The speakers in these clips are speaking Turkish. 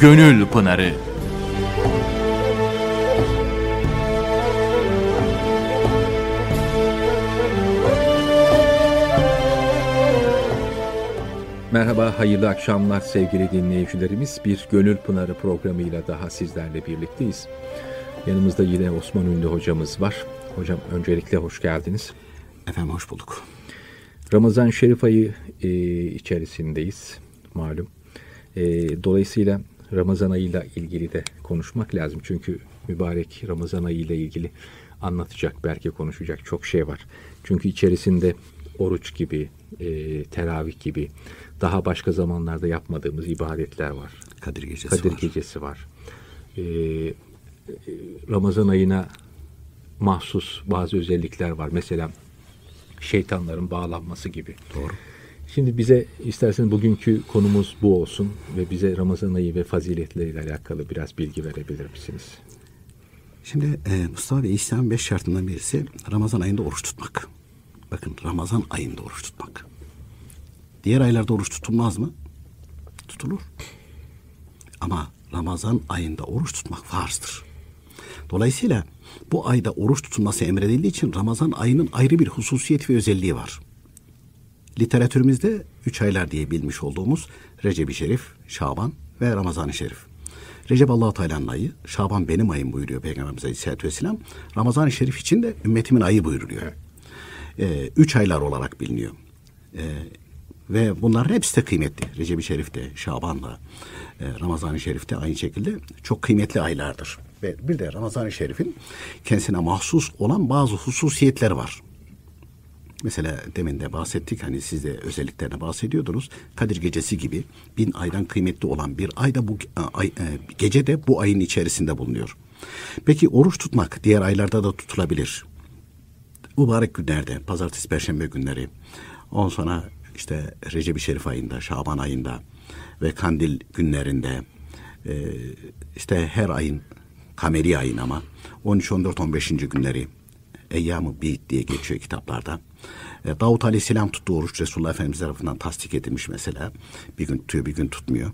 Gönül Pınarı Merhaba, hayırlı akşamlar sevgili dinleyicilerimiz. Bir Gönül Pınarı programıyla daha sizlerle birlikteyiz. Yanımızda yine Osman Ünlü hocamız var. Hocam öncelikle hoş geldiniz. Efendim hoş bulduk. Ramazan Şerif ayı e, içerisindeyiz malum. E, dolayısıyla Ramazan ayıyla ilgili de konuşmak lazım. Çünkü mübarek Ramazan ayıyla ilgili anlatacak, belki konuşacak çok şey var. Çünkü içerisinde oruç gibi, e, teravih gibi daha başka zamanlarda yapmadığımız ibadetler var. Kadir Gecesi Kadir var. Gecesi var. E, Ramazan ayına mahsus bazı özellikler var. Mesela şeytanların bağlanması gibi. Doğru. Şimdi bize isterseniz bugünkü konumuz bu olsun ve bize Ramazan ayı ve faziletleriyle alakalı biraz bilgi verebilir misiniz? Şimdi e, Mustafa Bey İslam beş şartından birisi Ramazan ayında oruç tutmak. Bakın Ramazan ayında oruç tutmak. Diğer aylarda oruç tutulmaz mı? Tutulur. Ama Ramazan ayında oruç tutmak farzdır. Dolayısıyla bu ayda oruç tutulması emredildiği için Ramazan ayının ayrı bir hususiyet ve özelliği var. Literatürümüzde üç aylar diye bilmiş olduğumuz Recep-i Şerif, Şaban ve Ramazan-ı Şerif. Recep Allah-u Teala'nın ayı, Şaban benim ayım buyuruyor Peygamberimiz Aleyhisselatü Vesselam. Ramazan-ı Şerif için de ümmetimin ayı buyuruluyor. Ee, üç aylar olarak biliniyor. Ee, ve bunların hepsi de kıymetli. Recep-i Şerif'te, Şaban'da, e, Ramazan-ı Şerif'te aynı şekilde çok kıymetli aylardır. Ve bir de Ramazan-ı Şerif'in kendisine mahsus olan bazı hususiyetleri var. Mesela demin de bahsettik hani siz de özelliklerine bahsediyordunuz. Kadir Gecesi gibi bin aydan kıymetli olan bir ayda bu ay, e, gece de bu ayın içerisinde bulunuyor. Peki oruç tutmak diğer aylarda da tutulabilir. Mübarek günlerde, pazartesi, perşembe günleri, ondan sonra işte Recep-i Şerif ayında, Şaban ayında ve kandil günlerinde e, işte her ayın kameri ayın ama 13, 14, 15. günleri Eyyam-ı Bid diye geçiyor kitaplarda. E, Davut Aleyhisselam tuttuğu oruç Resulullah Efendimiz tarafından tasdik edilmiş mesela. Bir gün tutuyor bir gün tutmuyor.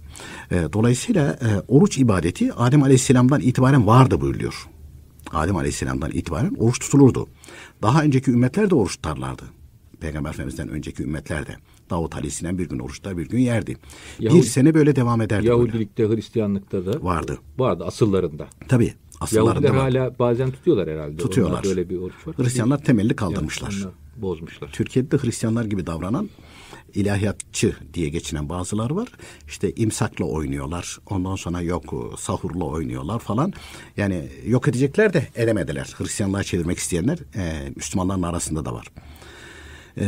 E, dolayısıyla e, oruç ibadeti Adem Aleyhisselam'dan itibaren vardı buyuruyor. Adem Aleyhisselam'dan itibaren oruç tutulurdu. Daha önceki ümmetler de oruç tutarlardı. Peygamber Efendimiz'den önceki ümmetler de. Davut Aleyhisselam bir gün oruç tutar bir gün yerdi. Yahudi- bir sene böyle devam ederdi. böyle. Yahudilikte, Hristiyanlıkta da Vardı. Vardı asıllarında. Tabii asıllarında Yahudiler vardı. hala bazen tutuyorlar herhalde. Tutuyorlar. Onlarda öyle bir oruç var. Hristiyanlar temelli kaldırmışlar. Yani onlar bozmuşlar. Türkiye'de de Hristiyanlar gibi davranan ilahiyatçı diye geçinen bazılar var. İşte imsakla oynuyorlar. Ondan sonra yok sahurla oynuyorlar falan. Yani yok edecekler de edemediler. Hristiyanlığa çevirmek isteyenler e, Müslümanların arasında da var. E,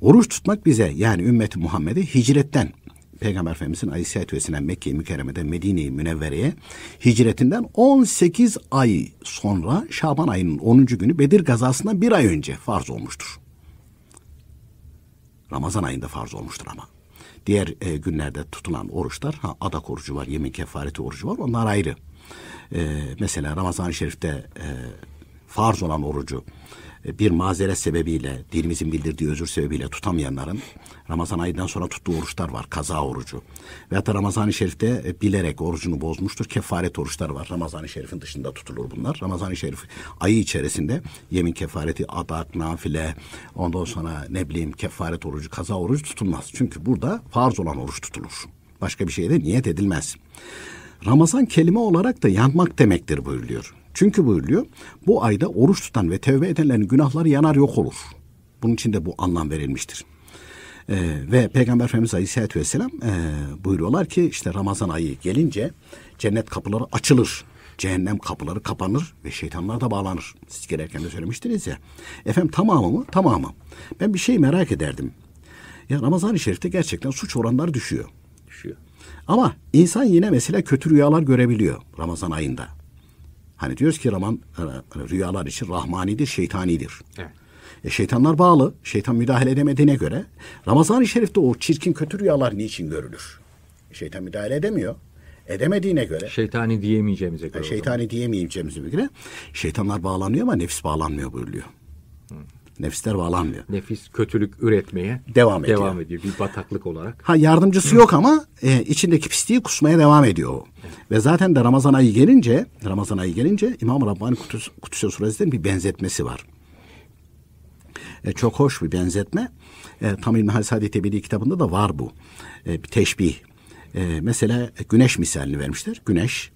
oruç tutmak bize yani ümmeti Muhammed'e hicretten Peygamber Efendimizin Aleyhisselatü Vesselam Mekke-i Mükerreme'de Medine-i Münevvere'ye hicretinden 18 ay sonra Şaban ayının 10. günü Bedir gazasından bir ay önce farz olmuştur. Ramazan ayında farz olmuştur ama. Diğer e, günlerde tutulan oruçlar, ha, adak orucu var, yemin kefareti orucu var, onlar ayrı. E, mesela Ramazan-ı Şerif'te e, farz olan orucu bir mazeret sebebiyle, dinimizin bildirdiği özür sebebiyle tutamayanların Ramazan ayından sonra tuttuğu oruçlar var. Kaza orucu. Veyahut da Ramazan-ı Şerif'te e, bilerek orucunu bozmuştur. Kefaret oruçlar var. Ramazan-ı Şerif'in dışında tutulur bunlar. Ramazan-ı Şerif ayı içerisinde yemin kefareti, adak, nafile, ondan sonra ne bileyim kefaret orucu, kaza orucu tutulmaz. Çünkü burada farz olan oruç tutulur. Başka bir şeye de niyet edilmez. Ramazan kelime olarak da yanmak demektir buyuruluyor. Çünkü buyuruluyor bu ayda oruç tutan ve tevbe edenlerin günahları yanar yok olur. Bunun için de bu anlam verilmiştir. Ee, ve Peygamber Efendimiz Aleyhisselatü Vesselam e, buyuruyorlar ki işte Ramazan ayı gelince cennet kapıları açılır. Cehennem kapıları kapanır ve şeytanlar da bağlanır. Siz gelirken de söylemiştiniz ya. Efendim tamamı mı? Tamamı. Ben bir şey merak ederdim. Ya Ramazan-ı Şerif'te gerçekten suç oranları düşüyor. Düşüyor. Ama insan yine mesela kötü rüyalar görebiliyor Ramazan ayında. Hani diyoruz ki Raman rüyalar için rahmanidir, şeytanidir. Evet. E şeytanlar bağlı. Şeytan müdahale edemediğine göre Ramazan-ı Şerif'te o çirkin kötü rüyalar niçin görülür? Şeytan müdahale edemiyor. Edemediğine göre Şeytani diyemeyeceğimize göre. yani zaman. şeytani diyemeyeceğimize göre şeytanlar bağlanıyor ama nefis bağlanmıyor buyuruyor. Nefisler bağlanmıyor. Nefis kötülük üretmeye Devam ediyor. Devam ediyor bir bataklık olarak. Ha yardımcısı yok ama e, içindeki pisliği kusmaya devam ediyor o. Ve zaten de Ramazan ayı gelince, Ramazan ayı gelince İmam Rabbani Kudüs, Kudüs'e Suresi'nin bir benzetmesi var. E, çok hoş bir benzetme. E, Tam İlmihal Saadet Ebedi kitabında da var bu. E, bir teşbih. E, mesela güneş misalini vermişler. Güneş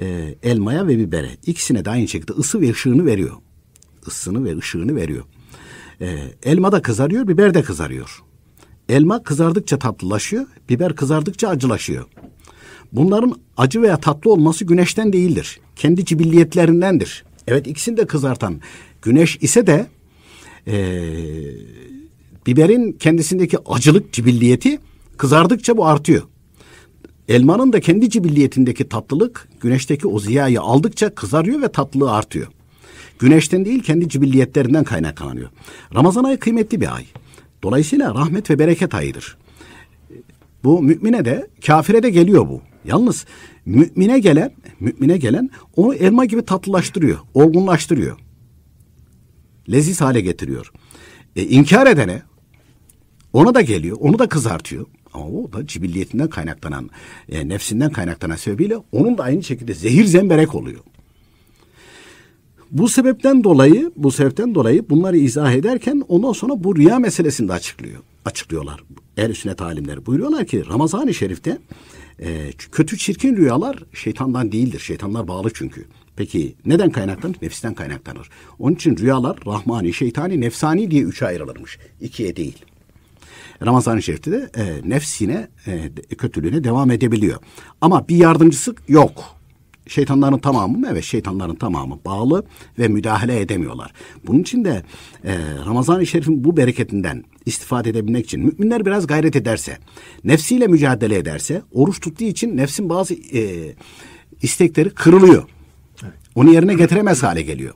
e, elmaya ve bibere ikisine de aynı şekilde ısı ve ışığını veriyor. Isını ve ışığını veriyor. E, elma da kızarıyor, biber de kızarıyor. Elma kızardıkça tatlılaşıyor, biber kızardıkça acılaşıyor. Bunların acı veya tatlı olması güneşten değildir. Kendi cibilliyetlerindendir. Evet ikisini de kızartan güneş ise de eee, biberin kendisindeki acılık cibilliyeti kızardıkça bu artıyor. Elmanın da kendi cibilliyetindeki tatlılık güneşteki o ziyayı aldıkça kızarıyor ve tatlılığı artıyor. Güneşten değil kendi cibilliyetlerinden kaynaklanıyor. Ramazan ayı kıymetli bir ay. Dolayısıyla rahmet ve bereket ayıdır. Bu mümine de kafire de geliyor bu. Yalnız mümine gelen, mümine gelen onu elma gibi tatlılaştırıyor, olgunlaştırıyor. Leziz hale getiriyor. E, inkar edene ona da geliyor, onu da kızartıyor. Ama o da cibilliyetinden kaynaklanan, e, nefsinden kaynaklanan sebebiyle onun da aynı şekilde zehir zemberek oluyor. Bu sebepten dolayı, bu sebepten dolayı bunları izah ederken ondan sonra bu rüya meselesini de açıklıyor. Açıklıyorlar. Er sünnet alimleri buyuruyorlar ki Ramazan-ı Şerif'te e, kötü çirkin rüyalar şeytandan değildir. Şeytanlar bağlı çünkü. Peki neden kaynaklanır? Nefisten kaynaklanır. Onun için rüyalar rahmani, şeytani, nefsani diye üçe ayrılırmış. İkiye değil. Ramazan-ı Şerif'te de e, nefs yine e, kötülüğüne devam edebiliyor. Ama bir yardımcısı yok. Şeytanların tamamı mı? Evet şeytanların tamamı bağlı ve müdahale edemiyorlar. Bunun için de e, Ramazan-ı Şerif'in bu bereketinden istifade edebilmek için müminler biraz gayret ederse, nefsiyle mücadele ederse, oruç tuttuğu için nefsin bazı e, istekleri kırılıyor. Onu yerine getiremez hale geliyor.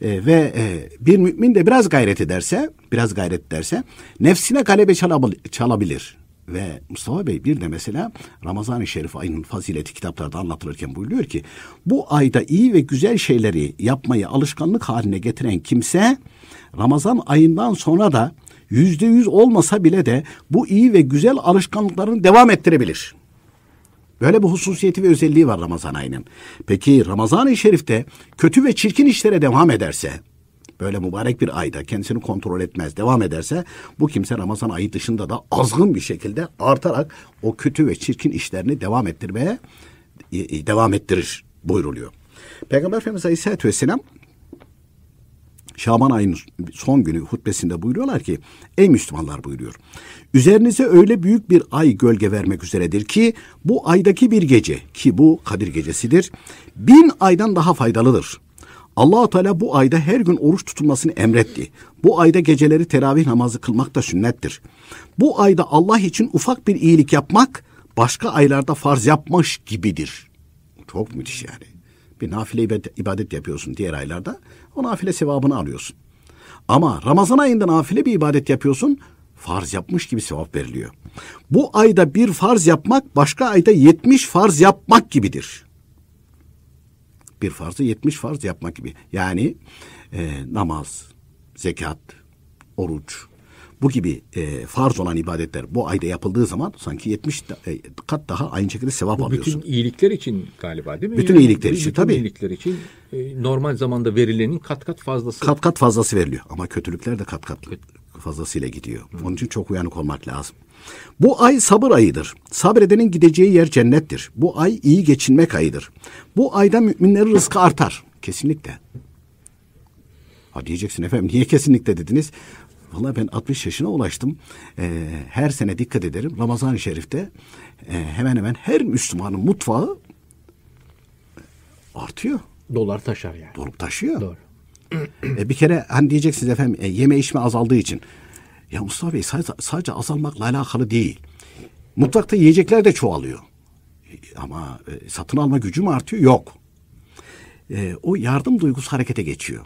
E, ve e, bir mümin de biraz gayret ederse, biraz gayret ederse nefsine galebe çalabil- çalabilir. Ve Mustafa Bey bir de mesela Ramazan-ı Şerif ayının fazileti kitaplarda anlatılırken buyuruyor ki bu ayda iyi ve güzel şeyleri yapmayı alışkanlık haline getiren kimse Ramazan ayından sonra da yüzde yüz olmasa bile de bu iyi ve güzel alışkanlıklarını devam ettirebilir. Böyle bir hususiyeti ve özelliği var Ramazan ayının. Peki Ramazan-ı Şerif'te kötü ve çirkin işlere devam ederse, böyle mübarek bir ayda kendisini kontrol etmez, devam ederse bu kimse Ramazan ayı dışında da azgın bir şekilde artarak o kötü ve çirkin işlerini devam ettirmeye e, e, devam ettirir buyruluyor. Peygamber Efendimiz Aleyhisselatü Vesselam Şaban ayının son günü hutbesinde buyuruyorlar ki ey Müslümanlar buyuruyor. Üzerinize öyle büyük bir ay gölge vermek üzeredir ki bu aydaki bir gece ki bu Kadir gecesidir bin aydan daha faydalıdır. Allah Teala bu ayda her gün oruç tutulmasını emretti. Bu ayda geceleri teravih namazı kılmak da sünnettir. Bu ayda Allah için ufak bir iyilik yapmak başka aylarda farz yapmış gibidir. Çok müthiş yani. Bir nafile ibadet- yapıyorsun diğer aylarda. O nafile sevabını alıyorsun. Ama Ramazan ayında nafile bir ibadet yapıyorsun. Farz yapmış gibi sevap veriliyor. Bu ayda bir farz yapmak başka ayda 70 farz yapmak gibidir. Bir farzı 70 farz yapmak gibi. Yani e, namaz, zekat, oruç, bu gibi e, farz olan ibadetler bu ayda yapıldığı zaman sanki 70 da- e, kat daha aynı şekilde sevap Bu alıyorsun. bütün iyilikler için galiba değil mi? Bütün iyilikler için, bütün tabii. iyilikler için e, normal zamanda verilenin kat kat fazlası. kat kat fazlası veriliyor. Ama kötülükler de kat kat fazlasıyla gidiyor. Onun için çok uyanık olmak lazım. Bu ay sabır ayıdır. Sabredenin gideceği yer cennettir. Bu ay iyi geçinmek ayıdır. Bu ayda müminlerin rızkı artar. Kesinlikle. Ha diyeceksin efendim niye kesinlikle dediniz? Vallahi ben 60 yaşına ulaştım. Ee, her sene dikkat ederim. Ramazan-ı Şerif'te e, hemen hemen her Müslümanın mutfağı artıyor. Dolar taşar yani. Dolup taşıyor. Doğru. E, bir kere hani diyeceksiniz efendim e, yeme içme azaldığı için. Ya Mustafa Bey sadece, sadece azalmakla alakalı değil. Mutfakta yiyecekler de çoğalıyor. Ama e, satın alma gücü mü artıyor? Yok. E, o yardım duygusu harekete geçiyor.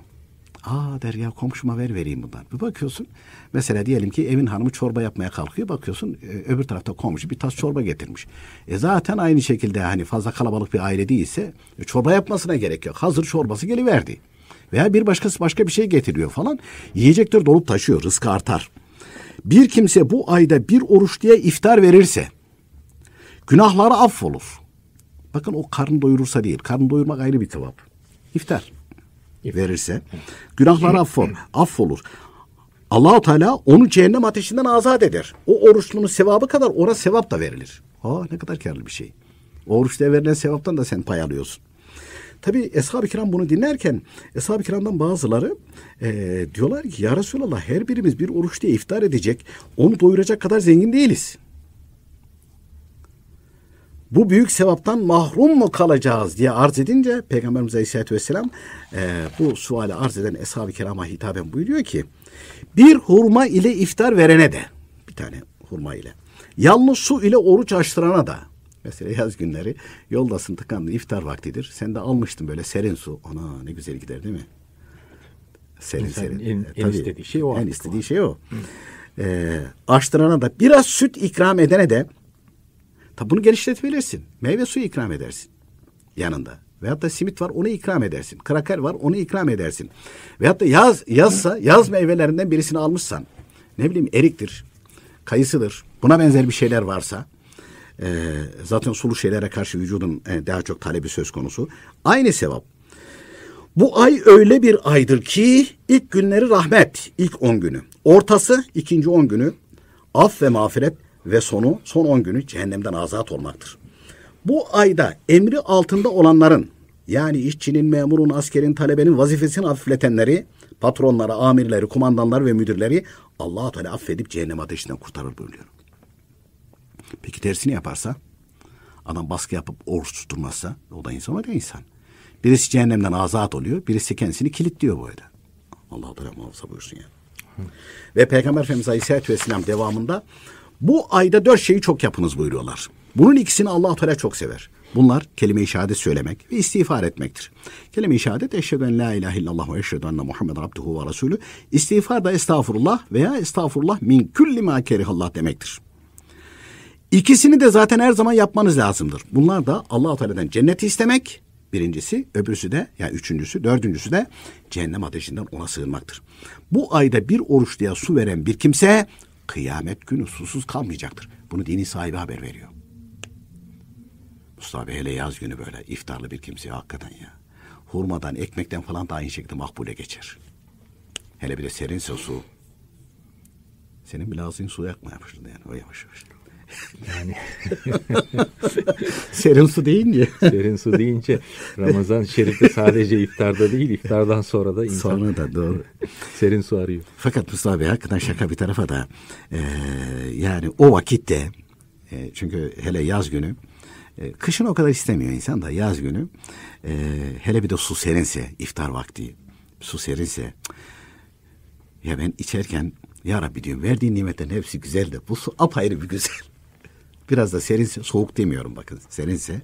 Aa der ya komşuma ver vereyim bundan. Bir bakıyorsun mesela diyelim ki evin hanımı çorba yapmaya kalkıyor. Bakıyorsun e, öbür tarafta komşu bir tas çorba getirmiş. E zaten aynı şekilde hani fazla kalabalık bir aile değilse e, çorba yapmasına gerek yok. Hazır çorbası geliverdi. Veya bir başkası başka bir şey getiriyor falan. Yiyecekler dolup taşıyor. Rızkı artar. Bir kimse bu ayda bir oruç diye iftar verirse günahları affolur. Bakın o karın doyurursa değil. Karın doyurmak ayrı bir sevap. İftar verirse günahları affol, affolur. Allahu Teala onu cehennem ateşinden azat eder. O oruçlunun sevabı kadar ona sevap da verilir. Ha ne kadar karlı bir şey. O oruçta verilen sevaptan da sen pay alıyorsun. Tabi Eshab-ı Kiram bunu dinlerken Eshab-ı Kiram'dan bazıları e, diyorlar ki ya Resulallah her birimiz bir oruç diye iftar edecek onu doyuracak kadar zengin değiliz. Bu büyük sevaptan mahrum mu kalacağız diye arz edince Peygamberimiz Aleyhisselatü Vesselam e, bu suali arz eden Eshab-ı Kiram'a hitaben buyuruyor ki bir hurma ile iftar verene de bir tane hurma ile yalnız su ile oruç açtırana da Mesela yaz günleri yoldasın tıkandın iftar vaktidir. Sen de almıştın böyle serin su. Ana ne güzel gider değil mi? Serin İnsan serin. En, en istediği şey o. En istediği o. şey o. Ee, açtırana da biraz süt ikram edene de tabi bunu genişletebilirsin. Meyve suyu ikram edersin yanında. Veyahut da simit var onu ikram edersin. Kraker var onu ikram edersin. Veyahut da yaz, yazsa yaz meyvelerinden birisini almışsan ne bileyim eriktir, kayısıdır buna benzer bir şeyler varsa e, zaten sulu şeylere karşı vücudun e, daha çok talebi söz konusu. Aynı sevap. Bu ay öyle bir aydır ki ilk günleri rahmet, ilk on günü. Ortası ikinci on günü af ve mağfiret ve sonu son on günü cehennemden azat olmaktır. Bu ayda emri altında olanların yani işçinin, memurun, askerin, talebenin vazifesini hafifletenleri, patronları, amirleri, kumandanlar ve müdürleri Allah-u Teala affedip cehennem ateşinden kurtarır buyuruyor. Peki tersini yaparsa? Adam baskı yapıp oruç tutturmazsa o da insan o da insan. Birisi cehennemden azat oluyor, birisi kendisini kilitliyor arada. Allah Teala muhafaza buyursun ya. Yani. Ve Peygamber Efendimiz Aleyhisselatü Vesselam devamında bu ayda dört şeyi çok yapınız buyuruyorlar. Bunun ikisini Allah Teala çok sever. Bunlar kelime-i şehadet söylemek ve istiğfar etmektir. Kelime-i şehadet eşhedü en la ilahe illallah ve eşhedü enne Muhammed abduhu ve resulü. İstiğfar da estağfurullah veya estağfurullah min külli ma kerihallah demektir. İkisini de zaten her zaman yapmanız lazımdır. Bunlar da Allah-u Teala'dan cenneti istemek birincisi, öbürsü de yani üçüncüsü, dördüncüsü de cehennem ateşinden ona sığınmaktır. Bu ayda bir oruç diye su veren bir kimse kıyamet günü susuz kalmayacaktır. Bunu dini sahibi haber veriyor. Mustafa hele yaz günü böyle iftarlı bir kimse hakikaten ya. Hurmadan, ekmekten falan da aynı şekilde makbule geçer. Hele bir de serinse su. Senin bile ağzın su yakmaya başladı yani o yavaş yavaş. Yani serin su deyince. serin su deyince Ramazan Şerif'te sadece iftarda değil iftardan sonra da insan sonra da doğru. serin su arıyor. Fakat Mustafa Bey hakikaten şaka bir tarafa da e, yani o vakitte e, çünkü hele yaz günü e, kışın o kadar istemiyor insan da yaz günü e, hele bir de su serinse iftar vakti su serinse ya ben içerken ya Rabbi diyorum verdiğin nimetlerin hepsi güzel de bu su apayrı bir güzel. Biraz da serinse, soğuk demiyorum bakın serinse.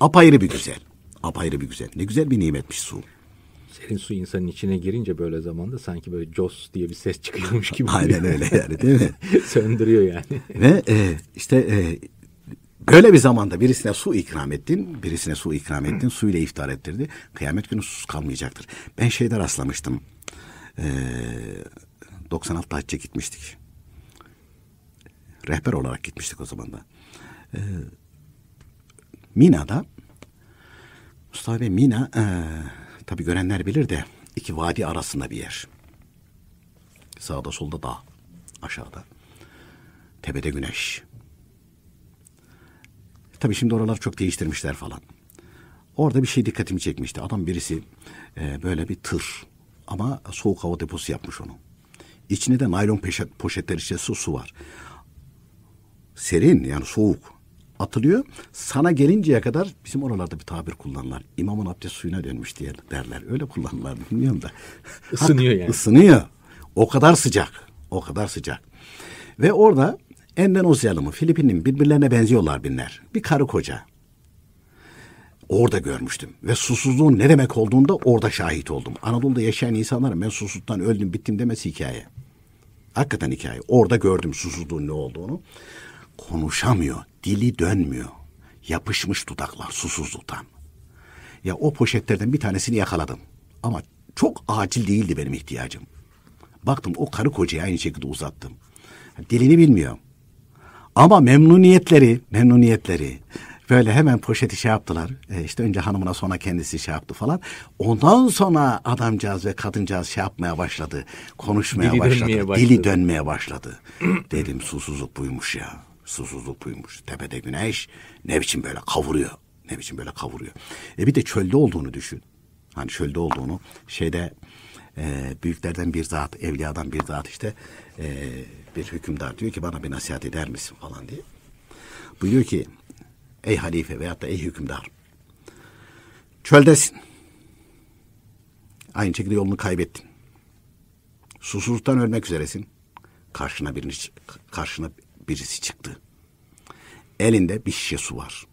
Apayrı bir güzel. Apayrı bir güzel. Ne güzel bir nimetmiş su. Serin su insanın içine girince böyle zamanda sanki böyle jos diye bir ses çıkıyormuş gibi. Aynen öyle yani değil mi? Söndürüyor yani. Ve e, işte e, böyle bir zamanda birisine su ikram ettin, birisine su ikram ettin, su ile iftar ettirdi. Kıyamet günü susuz kalmayacaktır. Ben şeyde rastlamıştım. E, 96 hacca gitmiştik. Rehber olarak gitmiştik o zaman da. E, Mina'da Mustafa Bey Mina e, tabi görenler bilir de iki vadi arasında bir yer. Sağda solda dağ. Aşağıda. Tepede güneş. Tabi şimdi oralar çok değiştirmişler falan. Orada bir şey dikkatimi çekmişti. Adam birisi e, böyle bir tır ama soğuk hava deposu yapmış onu. İçinde de naylon poşet, poşetler içerisinde su var. Serin yani soğuk atılıyor. Sana gelinceye kadar bizim oralarda bir tabir kullanırlar. İmamın abdest suyuna dönmüş diye derler. Öyle kullanırlar bilmiyorum da. Isınıyor yani. Isınıyor. O kadar sıcak. O kadar sıcak. Ve orada Endonezyalı mı Filipinli birbirlerine benziyorlar binler. Bir karı koca. Orada görmüştüm. Ve susuzluğun ne demek olduğunda orada şahit oldum. Anadolu'da yaşayan insanların ben susuzluktan öldüm bittim demesi hikaye. Hakikaten hikaye. Orada gördüm susuzluğun ne olduğunu. Konuşamıyor dili dönmüyor. Yapışmış dudaklar susuzluktan. Ya o poşetlerden bir tanesini yakaladım. Ama çok acil değildi benim ihtiyacım. Baktım o karı kocaya aynı şekilde uzattım. Dilini bilmiyorum. Ama memnuniyetleri, memnuniyetleri böyle hemen poşeti şey yaptılar. E işte önce hanımına sonra kendisi şey yaptı falan. Ondan sonra adamcağız ve kadıncağız şey yapmaya başladı. Konuşmaya Dili başladı. dönmeye başladı. Dili dönmeye başladı. Dedim susuzluk buymuş ya. Susuzluk buymuş. Tepede güneş ne biçim böyle kavuruyor. Ne biçim böyle kavuruyor. E bir de çölde olduğunu düşün. Hani çölde olduğunu şeyde e, büyüklerden bir zat, evliyadan bir zat işte e, bir hükümdar diyor ki bana bir nasihat eder misin falan diye. Buyuruyor ki ey halife veyahut da ey hükümdar çöldesin. Aynı şekilde yolunu kaybettin. Susuzluktan ölmek üzeresin. Karşına birini, karşına birisi çıktı. Elinde bir şişe su var.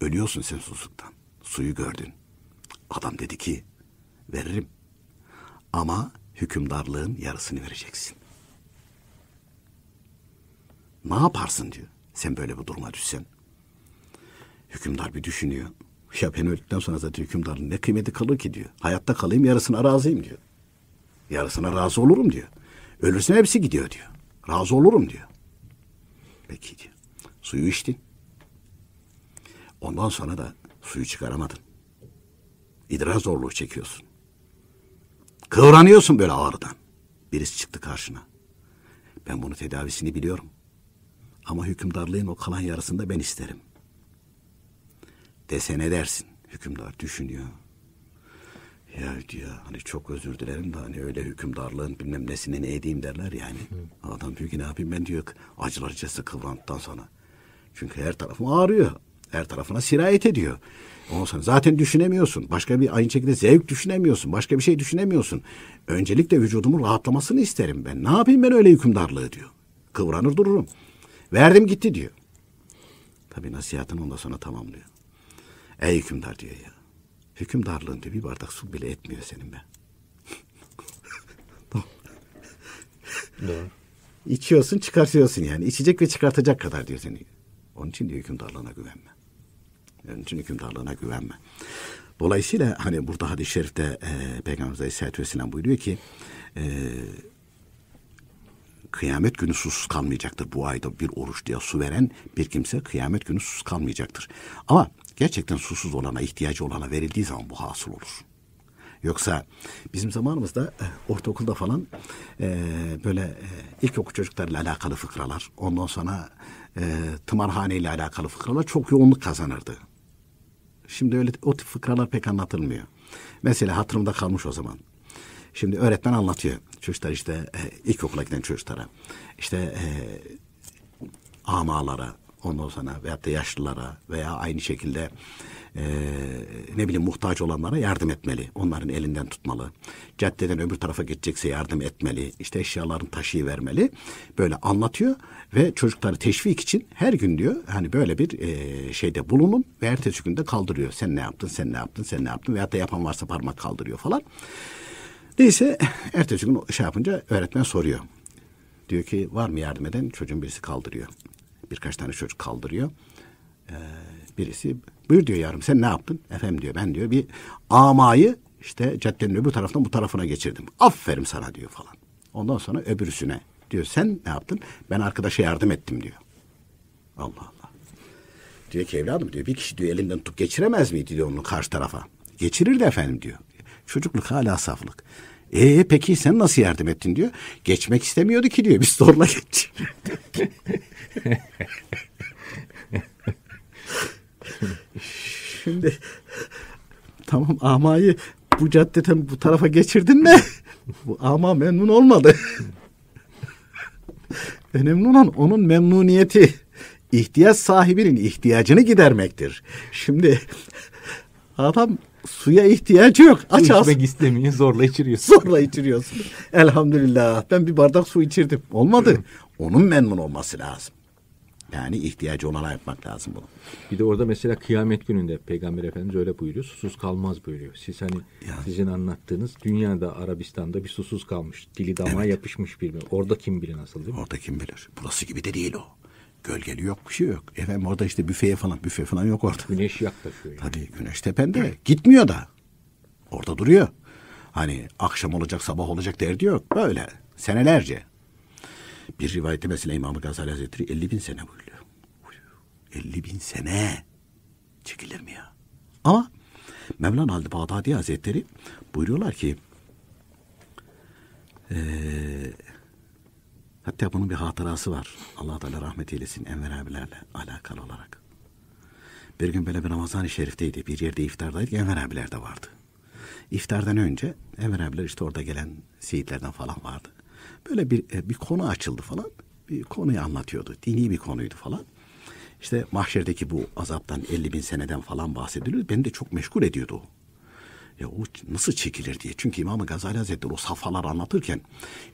Ölüyorsun sen susuzluktan. Suyu gördün. Adam dedi ki veririm. Ama hükümdarlığın yarısını vereceksin. Ne yaparsın diyor. Sen böyle bir duruma düşsen. Hükümdar bir düşünüyor. Ya ben öldükten sonra zaten hükümdarlığın ne kıymeti kalır ki diyor. Hayatta kalayım yarısına razıyım diyor. Yarısına razı olurum diyor. Ölürsem hepsi gidiyor diyor. Razı olurum diyor. Peki diyor. Suyu içtin. Ondan sonra da suyu çıkaramadın. İdrar zorluğu çekiyorsun. Kıvranıyorsun böyle ağrıdan. Birisi çıktı karşına. Ben bunu tedavisini biliyorum. Ama hükümdarlığın o kalan yarısında ben isterim. Desene dersin. Hükümdar düşünüyor. Ya diyor hani çok özür dilerim de hani öyle hükümdarlığın bilmem nesine ne edeyim derler yani. Adam diyor ki ne yapayım ben diyor acılarcası kıvrandıktan sonra. Çünkü her tarafım ağrıyor. Her tarafına sirayet ediyor. Ondan sonra zaten düşünemiyorsun. Başka bir aynı şekilde zevk düşünemiyorsun. Başka bir şey düşünemiyorsun. Öncelikle vücudumun rahatlamasını isterim ben. Ne yapayım ben öyle hükümdarlığı diyor. Kıvranır dururum. Verdim gitti diyor. Tabii nasihatını ondan sonra tamamlıyor. Ey hükümdar diyor ya. Hükümdarlığın diyor bir bardak su bile etmiyor senin be. Doğru. İçiyorsun çıkartıyorsun yani. İçecek ve çıkartacak kadar diyor seni. Onun için diyor hükümdarlığına güvenme. Onun için hükümdarlığına güvenme. Dolayısıyla hani burada hadis-i şerifte e, Peygamberimiz Aleyhisselatü Vesselam buyuruyor ki e, kıyamet günü susuz kalmayacaktır. Bu ayda bir oruç diye su veren bir kimse kıyamet günü susuz kalmayacaktır. Ama gerçekten susuz olana, ihtiyacı olana verildiği zaman bu hasıl olur. Yoksa bizim zamanımızda e, ortaokulda falan e, böyle e, ilkokul çocuklarla alakalı fıkralar, ondan sonra e, tımarhane ile alakalı fıkralar çok yoğunluk kazanırdı. Şimdi öyle o tip fıkralar pek anlatılmıyor. Mesela hatırımda kalmış o zaman. Şimdi öğretmen anlatıyor. Çocuklar işte e, ilkokula giden çocuklara. işte e, amalara, ondan sonra veyahut da yaşlılara veya aynı şekilde e, ne bileyim muhtaç olanlara yardım etmeli. Onların elinden tutmalı. Caddeden öbür tarafa gidecekse yardım etmeli. İşte eşyalarını taşıyı vermeli. Böyle anlatıyor ve çocukları teşvik için her gün diyor hani böyle bir e, şeyde bulunun ve ertesi günde kaldırıyor. Sen ne yaptın, sen ne yaptın, sen ne yaptın veyahut da yapan varsa parmak kaldırıyor falan. Neyse ertesi gün şey yapınca öğretmen soruyor. Diyor ki var mı yardım eden? Çocuğun birisi kaldırıyor. Birkaç tane çocuk kaldırıyor. Ee, birisi buyur diyor yarım sen ne yaptın? Efendim diyor ben diyor bir amayı işte caddenin öbür taraftan bu tarafına geçirdim. Aferin sana diyor falan. Ondan sonra öbürüsüne diyor sen ne yaptın? Ben arkadaşa yardım ettim diyor. Allah Allah. Diyor ki evladım diyor bir kişi diyor elinden tutup geçiremez miydi diyor onu karşı tarafa. Geçirirdi efendim diyor. Çocukluk hala saflık. E peki sen nasıl yardım ettin diyor. Geçmek istemiyordu ki diyor. Biz zorla geçirdik. Şimdi tamam amayı bu caddeden bu tarafa geçirdin de bu ama memnun olmadı. Önemli olan onun memnuniyeti. ihtiyaç sahibinin ihtiyacını gidermektir. Şimdi adam suya ihtiyacı yok. Aç Su içmek istemiyor zorla içiriyorsun. Zorla içiriyorsun. Elhamdülillah ben bir bardak su içirdim. Olmadı. Onun memnun olması lazım. Yani ihtiyacı olana yapmak lazım bunu. Bir de orada mesela kıyamet gününde Peygamber Efendimiz öyle buyuruyor. Susuz kalmaz buyuruyor. Siz hani Ya. sizin anlattığınız dünyada Arabistan'da bir susuz kalmış. Dili damağa yapışmış bir Orada kim bilir nasıl değil mi? Orada kim bilir. Burası gibi de değil o. Gölgeli yok bir şey yok. Efendim orada işte büfeye falan büfe falan yok orada. Güneş yaklaşıyor. Yani. Tabii güneş tepende. Gitmiyor da. Orada duruyor. Hani akşam olacak sabah olacak derdi yok. Böyle senelerce. Bir rivayette mesela İmam-ı Gazali Hazretleri 50 bin sene buyuruyor. 50 bin sene. Çekilir mi ya? Ama Mevlana Halid Bağdadi Hazretleri buyuruyorlar ki eee Hatta bunun bir hatırası var. Allah Teala rahmet eylesin Enver abilerle alakalı olarak. Bir gün böyle bir Ramazan-ı Şerif'teydi. Bir yerde iftardaydık. Enver abiler de vardı. İftardan önce Enver abiler işte orada gelen seyitlerden falan vardı. Böyle bir e, bir konu açıldı falan. Bir konuyu anlatıyordu. Dini bir konuydu falan. İşte mahşerdeki bu azaptan 50 bin seneden falan bahsediliyor. Beni de çok meşgul ediyordu o. Ya o nasıl çekilir diye. Çünkü İmam Gazali Hazretleri o safhalar anlatırken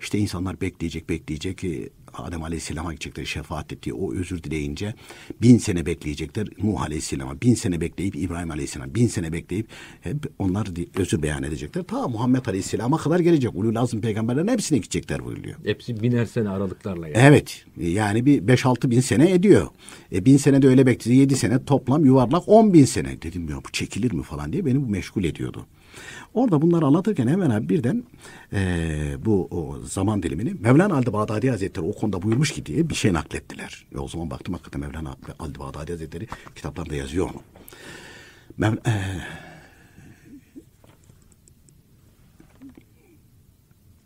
işte insanlar bekleyecek bekleyecek ki Adem Aleyhisselam'a gidecekler şefaat ettiği o özür dileyince bin sene bekleyecekler Nuh Aleyhisselam'a bin sene bekleyip İbrahim Aleyhisselam bin sene bekleyip hep onlar özür beyan edecekler. Ta Muhammed Aleyhisselam'a kadar gelecek. Ulul Azm peygamberlerin hepsine gidecekler buyuruyor. Hepsi biner sene aralıklarla yani. Evet yani bir 5-6 bin sene ediyor. E, bin sene de öyle bekledi. 7 sene toplam yuvarlak 10 bin sene. Dedim ya bu çekilir mi falan diye beni bu meşgul ediyordu. Orada bunları anlatırken hemen birden e, bu o zaman dilimini Mevlana Aldı Bağdadi Hazretleri o konuda buyurmuş ki diye bir şey naklettiler. Ve o zaman baktım hakikaten Mevlana Aldı Bağdadi Hazretleri kitaplarında yazıyor onu. Mev, e,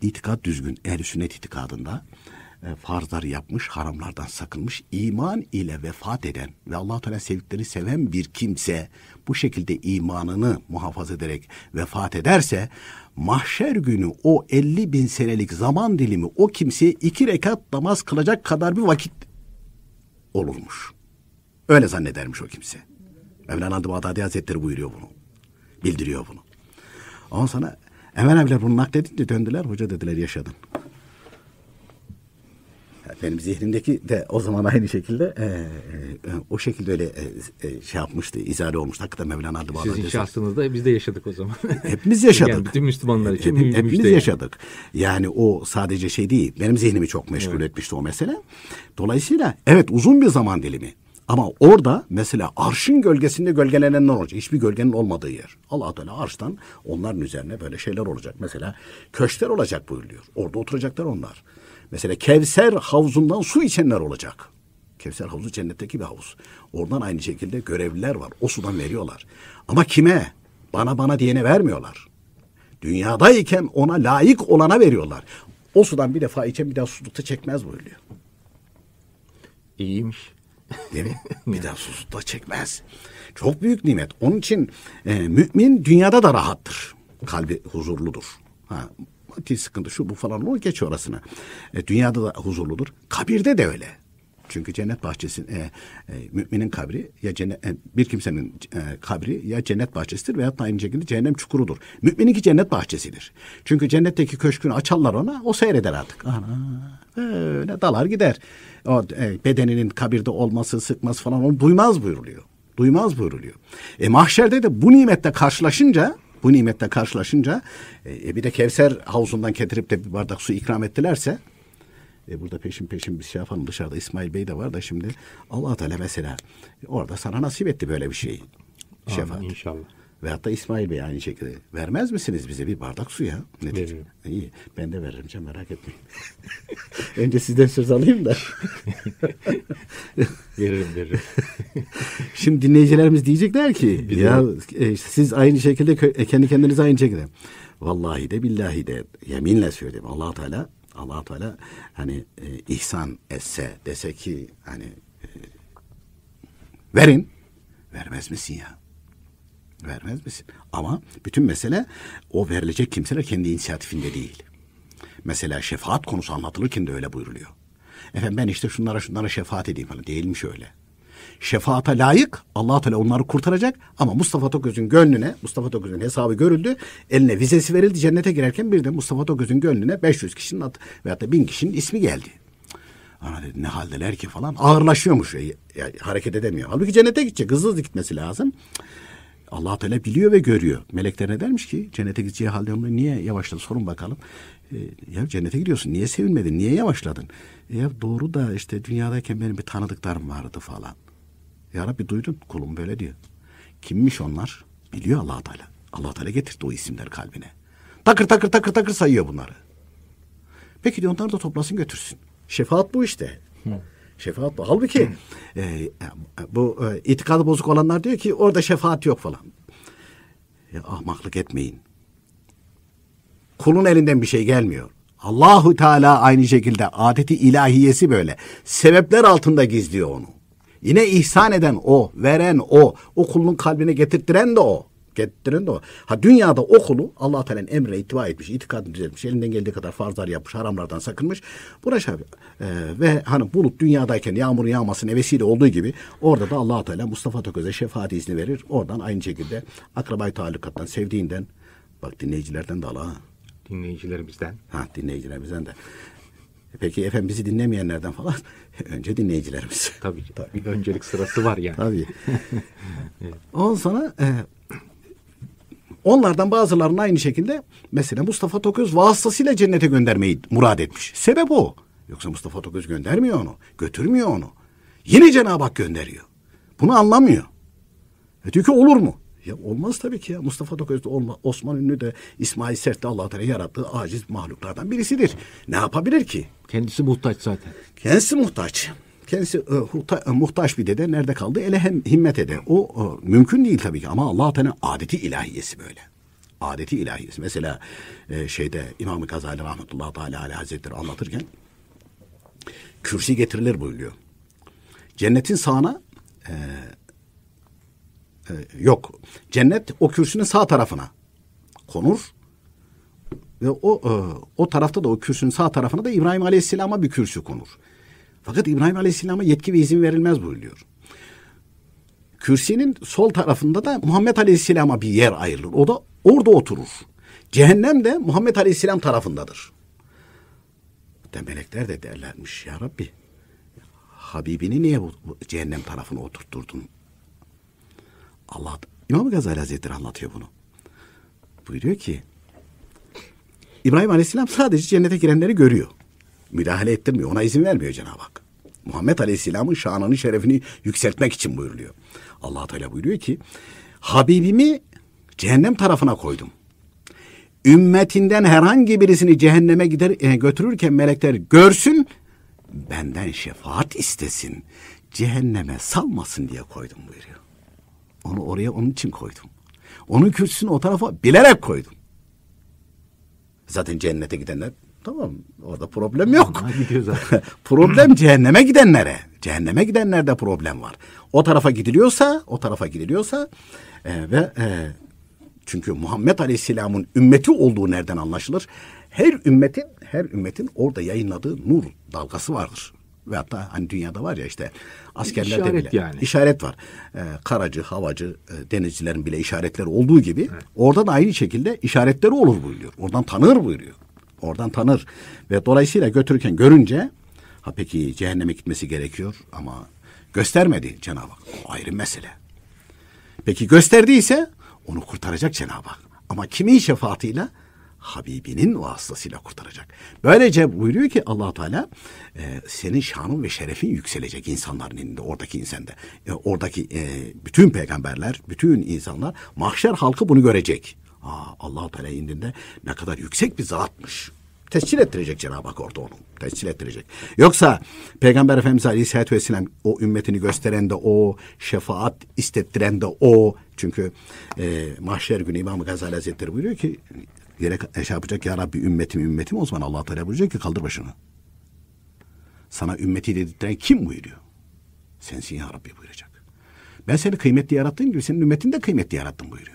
itikat düzgün, ehl sünnet itikadında e, farzları yapmış, haramlardan sakınmış, iman ile vefat eden ve allah Teala sevdikleri seven bir kimse bu şekilde imanını muhafaza ederek vefat ederse mahşer günü o 50 bin senelik zaman dilimi o kimseye iki rekat namaz kılacak kadar bir vakit olurmuş. Öyle zannedermiş o kimse. Mevlana Bağdadi Hazretleri buyuruyor bunu. Bildiriyor bunu. Ondan sonra Emel abiler bunu nakledince döndüler. Hoca dediler yaşadın. Benim zihnimdeki de o zaman aynı şekilde e, e, o şekilde öyle e, e, şey yapmıştı, izale olmuştu. Hakikaten Mevlana adı Sizin Sizin şahsınızda biz de yaşadık o zaman. Hepimiz yaşadık. Yani bütün Müslümanlar için. Hep, hepimiz yaşadık. Yani o sadece şey değil. Benim zihnimi çok meşgul evet. etmişti o mesele. Dolayısıyla evet uzun bir zaman dilimi. Ama orada mesela arşın gölgesinde gölgelenenler olacak. Hiçbir gölgenin olmadığı yer. allah Teala arştan onların üzerine böyle şeyler olacak. Mesela köşkler olacak buyuruyor. Orada oturacaklar onlar. Mesela Kevser havuzundan su içenler olacak. Kevser havuzu cennetteki bir havuz. Oradan aynı şekilde görevliler var. O sudan veriyorlar. Ama kime? Bana bana diyene vermiyorlar. Dünyadayken ona layık olana veriyorlar. O sudan bir defa içen bir daha susuzlukta çekmez buyuruyor. İyiymiş. Değil mi? bir daha susuzlukta çekmez. Çok büyük nimet. Onun için e, mümin dünyada da rahattır. Kalbi huzurludur. Ha, maddi sıkıntı şu bu falan olur geç orasına. E, dünyada da huzurludur. Kabirde de öyle. Çünkü cennet bahçesi e, e, müminin kabri ya cennet e, bir kimsenin e, kabri ya cennet bahçesidir veya aynı şekilde cehennem çukurudur. Mümininki cennet bahçesidir. Çünkü cennetteki köşkünü açarlar ona o seyreder artık. Ana öyle dalar gider. O e, bedeninin kabirde olması, sıkması falan onu duymaz buyuruluyor. Duymaz buyuruluyor. E mahşerde de bu nimette karşılaşınca bu nimette karşılaşınca e, bir de Kevser havuzundan getirip de bir bardak su ikram ettilerse e, burada peşin peşin bir şey yapalım dışarıda İsmail Bey de var da şimdi Allah Teala mesela orada sana nasip etti böyle bir şey. Şefaat. İnşallah. Ve hatta İsmail Bey aynı şekilde. Vermez misiniz bize bir bardak su ya? Ne Veririm. İyi. Ben de veririm canım merak etmeyin. Önce sizden söz alayım da. veririm veririm. Şimdi dinleyicilerimiz diyecekler ki ya e, siz aynı şekilde e, kendi kendinize aynı şekilde. Vallahi de billahi de yeminle söyleyeyim allah Teala allah Teala hani e, ihsan etse dese ki hani e, verin vermez misin ya? Vermez misin? Ama bütün mesele o verilecek kimseler kendi inisiyatifinde değil. Mesela şefaat konusu anlatılırken de öyle buyuruluyor. Efendim ben işte şunlara şunlara şefaat edeyim falan. Değilmiş öyle. Şefaata layık allah Teala onları kurtaracak ama Mustafa Toköz'ün gönlüne Mustafa Toköz'ün hesabı görüldü. Eline vizesi verildi cennete girerken bir de Mustafa Toköz'ün gönlüne 500 kişinin adı veyahut da 1000 kişinin ismi geldi. Ana dedi ne haldeler ki falan ağırlaşıyormuş. Ya, ya, hareket edemiyor. Halbuki cennete gidecek hızlı hızlı gitmesi lazım allah Teala biliyor ve görüyor. Melekler ne dermiş ki cennete gideceği halde onu niye yavaşladı sorun bakalım. E, ya cennete gidiyorsun niye sevinmedin niye yavaşladın? E, ya doğru da işte dünyadayken benim bir tanıdıklarım vardı falan. Ya Rabbi duydun kulum böyle diyor. Kimmiş onlar? Biliyor allah Teala. allah Teala getirdi o isimler kalbine. Takır takır takır takır sayıyor bunları. Peki diyor onları da toplasın götürsün. Şefaat bu işte. Şefaat bu. Halbuki e, bu e, itikadı bozuk olanlar diyor ki orada şefaat yok falan. Ya ahmaklık etmeyin. Kulun elinden bir şey gelmiyor. Allahu Teala aynı şekilde adeti ilahiyesi böyle. Sebepler altında gizliyor onu. Yine ihsan eden o, veren o, o kulun kalbine getirtiren de o. Getiren de o. Ha dünyada o kulu allah Teala'nın emrine ittiba etmiş, itikadını düzeltmiş, elinden geldiği kadar farzlar yapmış, haramlardan sakınmış. Buna abi. Ee, ve hani bulut dünyadayken yağmur yağmasına vesile olduğu gibi orada da allah Teala Mustafa Toköz'e şefaat izni verir. Oradan aynı şekilde akrabayı talukattan, sevdiğinden, bak dinleyicilerden de Allah dinleyicilerimizden. Ha dinleyicilerimizden de. Peki efendim bizi dinlemeyenlerden falan önce dinleyicilerimiz. Tabii. Tabii. Öncelik sırası var yani. Tabii. evet. Ondan sonra e, onlardan bazılarının aynı şekilde mesela Mustafa Toköz vasıtasıyla cennete göndermeyi murad etmiş. Sebep o. Yoksa Mustafa Toköz göndermiyor onu. Götürmüyor onu. Yine Cenab-ı Hak gönderiyor. Bunu anlamıyor. E diyor ki olur mu? Ya olmaz tabii ki ya. Mustafa Toköz'de olma, Osman Ünlü de İsmail Sert de Allah Teala yarattığı aciz mahluklardan birisidir. Ne yapabilir ki? Kendisi muhtaç zaten. Kendisi muhtaç. Kendisi e, huta, e, muhtaç bir dede nerede kaldı? Ele hem himmet ede. O e, mümkün değil tabii ki ama Allah Teala adeti ilahiyesi böyle. Adeti ilahiyesi. Mesela e, şeyde İmam-ı Gazali rahmetullahi teala hazretleri anlatırken kürsi getirilir buyuruyor. Cennetin sağına e, e, yok. Cennet o kürsünün sağ tarafına konur. Ve o e, o tarafta da o kürsünün sağ tarafına da İbrahim Aleyhisselam'a bir kürsü konur. Fakat İbrahim Aleyhisselam'a yetki ve izin verilmez buyuruyor. Kürsinin sol tarafında da Muhammed Aleyhisselam'a bir yer ayrılır. O da orada oturur. Cehennem de Muhammed Aleyhisselam tarafındadır. De melekler de derlermiş ya Rabbi. Habibini niye bu, cehennem tarafına oturtturdun? Allah İmam Gazali Hazretleri anlatıyor bunu. Buyuruyor ki İbrahim Aleyhisselam sadece cennete girenleri görüyor. Müdahale ettirmiyor. Ona izin vermiyor Cenab-ı Hak. Muhammed Aleyhisselam'ın şanını, şerefini yükseltmek için buyuruluyor. allah Teala buyuruyor ki Habibimi cehennem tarafına koydum. Ümmetinden herhangi birisini cehenneme gider e, götürürken melekler görsün, benden şefaat istesin, cehenneme salmasın diye koydum buyuruyor. Onu oraya onun için koydum. Onun kürsüsünü o tarafa bilerek koydum. Zaten cennete gidenler tamam orada problem yok. problem cehenneme gidenlere. Cehenneme gidenlerde problem var. O tarafa gidiliyorsa, o tarafa gidiliyorsa e, ve e, çünkü Muhammed Aleyhisselam'ın ümmeti olduğu nereden anlaşılır? Her ümmetin, her ümmetin orada yayınladığı nur dalgası vardır. Ve hatta hani dünyada var ya işte askerlerde işaret bile yani. işaret var. Ee, karacı, havacı, e, denizcilerin bile işaretleri olduğu gibi evet. orada da aynı şekilde işaretleri olur buyuruyor. Oradan tanır buyuruyor. Oradan tanır. Ve dolayısıyla götürürken görünce ha peki cehenneme gitmesi gerekiyor ama göstermedi Cenab-ı Hak. O ayrı mesele. Peki gösterdiyse onu kurtaracak Cenab-ı Hak. Ama kimin şefaatiyle? Habibinin vasıtasıyla kurtaracak. Böylece buyuruyor ki allah Teala e, senin şanın ve şerefin yükselecek insanların elinde, oradaki insanda. E, oradaki e, bütün peygamberler, bütün insanlar, mahşer halkı bunu görecek. Aa, allah Teala indinde ne kadar yüksek bir zatmış. Tescil ettirecek Cenab-ı Hak orada onu. Tescil ettirecek. Yoksa Peygamber Efendimiz Aleyhisselatü Vesselam o ümmetini gösteren de o, şefaat istettiren de o. Çünkü e, mahşer günü İmam Gazali Hazretleri buyuruyor ki yere şey yapacak ya Rabbi ümmetim ümmetim o zaman allah Teala buyuracak ki kaldır başını. Sana ümmeti dedirten kim buyuruyor? Sensin ya Rabbi buyuracak. Ben seni kıymetli yarattığım gibi senin ümmetini de kıymetli yarattım buyuruyor.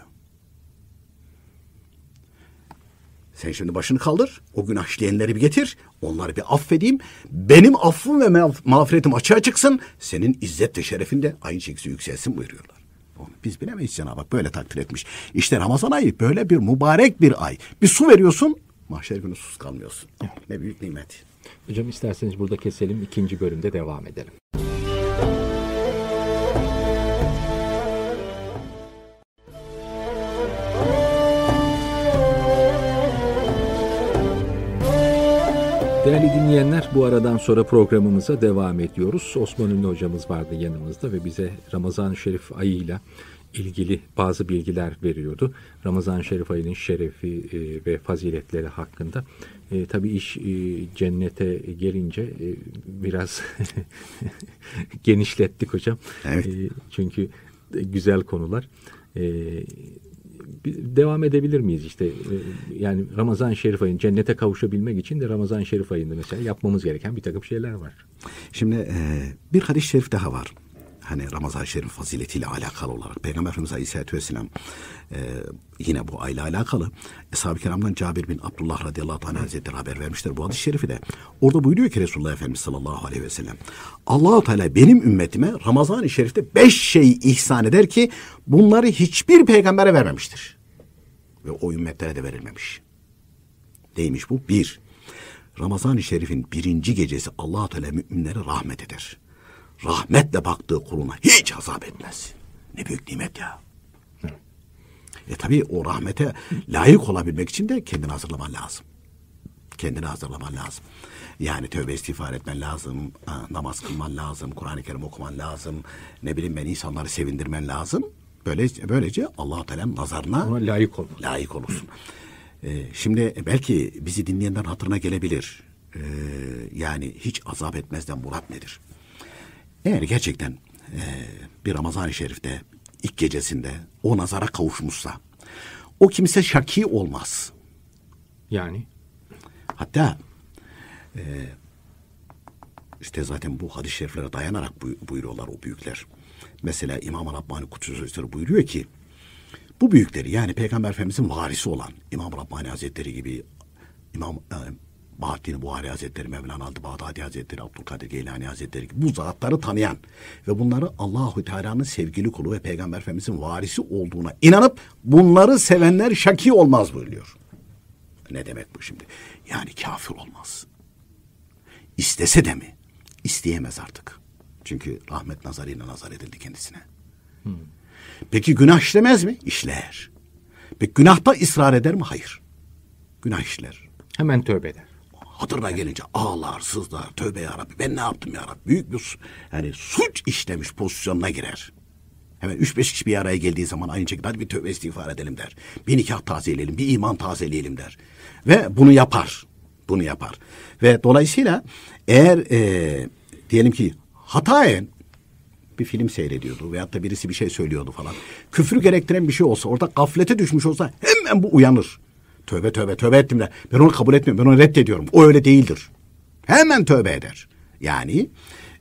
Sen şimdi başını kaldır. O günah işleyenleri bir getir. Onları bir affedeyim. Benim affım ve mağfiretim açığa çıksın. Senin izzet ve şerefin de aynı şekilde yükselsin buyuruyorlar. Onu biz bilemeyiz Cenab-ı Hak böyle takdir etmiş. İşte Ramazan ayı böyle bir mübarek bir ay. Bir su veriyorsun, mahşer günü sus kalmıyorsun. Ne büyük nimet. Hocam isterseniz burada keselim, ikinci bölümde devam edelim. Değerli dinleyenler bu aradan sonra programımıza devam ediyoruz. Osman Ünlü hocamız vardı yanımızda ve bize Ramazan-ı Şerif ayıyla ilgili bazı bilgiler veriyordu. Ramazan Şerif ayının şerefi e, ve faziletleri hakkında. E, tabii iş e, cennete gelince e, biraz genişlettik hocam. Evet. E, çünkü güzel konular. E, devam edebilir miyiz işte e, yani Ramazan Şerif ayının cennete kavuşabilmek için de Ramazan Şerif ayında mesela yapmamız gereken bir takım şeyler var. Şimdi e, bir hadis-i şerif daha var. Hani Ramazan-ı Şerif faziletiyle alakalı olarak Peygamber Efendimiz Aleyhisselatü Vesselam e, yine bu ayla alakalı Eshab-ı Kiram'dan Cabir bin Abdullah radıyallahu anh hazretleri haber vermiştir bu hadis-i şerifi de. Orada buyuruyor ki Resulullah Efendimiz sallallahu aleyhi ve sellem Allahu Teala benim ümmetime Ramazan-ı Şerif'te beş şey ihsan eder ki bunları hiçbir peygambere vermemiştir. Ve o ümmetlere de verilmemiş. Neymiş bu? Bir, Ramazan-ı Şerif'in birinci gecesi allah Teala müminlere rahmet eder. Rahmetle baktığı kuluna hiç azap etmez. Ne büyük nimet ya. E tabi o rahmete layık olabilmek için de kendini hazırlaman lazım. Kendini hazırlaman lazım. Yani tövbe istiğfar etmen lazım, namaz kılman lazım, Kur'an-ı Kerim okuman lazım, ne bileyim ben insanları sevindirmen lazım. Böylece, böylece allah Teala'nın nazarına Ona layık olmalı. layık olursun. Ee, şimdi belki bizi dinleyenden hatırına gelebilir. Ee, yani hiç azap etmezden murat nedir? Eğer gerçekten e, bir Ramazan-ı Şerif'te ilk gecesinde o nazara kavuşmuşsa o kimse şaki olmaz. Yani Hatta e, işte zaten bu hadis-i şeriflere dayanarak buyuruyorlar o büyükler. Mesela İmam-ı Rabbani Kutsu buyuruyor ki bu büyükleri yani Peygamber Efendimizin varisi olan İmam Rabbani Hazretleri gibi İmam e, Bahattin Buhari Hazretleri, Mevlana Aldı Bağdadi Hazretleri, Abdülkadir Geylani Hazretleri bu zatları tanıyan ve bunları Allahu Teala'nın sevgili kulu ve Peygamber Efendimizin varisi olduğuna inanıp bunları sevenler şaki olmaz buyuruyor. Ne demek bu şimdi? Yani kafir olmaz. İstese de mi? İsteyemez artık. Çünkü rahmet nazarıyla nazar edildi kendisine. Hmm. Peki günah işlemez mi? İşler. Peki günahta ısrar eder mi? Hayır. Günah işler. Hemen tövbe eder. Hatırına gelince ağlar, sızlar. Tövbe ya Rabbi ben ne yaptım ya Rabbi? Büyük bir yani suç işlemiş pozisyonuna girer. Hemen üç beş kişi bir araya geldiği zaman aynı şekilde hadi bir tövbe istiğfar edelim der. Bir nikah tazeleyelim, bir iman tazeleyelim der. Ve bunu yapar. Bunu yapar. Ve dolayısıyla eğer e, diyelim ki hataen bir film seyrediyordu veyahut da birisi bir şey söylüyordu falan. Küfür gerektiren bir şey olsa orada gaflete düşmüş olsa hemen bu uyanır. Tövbe tövbe tövbe ettim de ben onu kabul etmiyorum ben onu reddediyorum. O öyle değildir. Hemen tövbe eder. Yani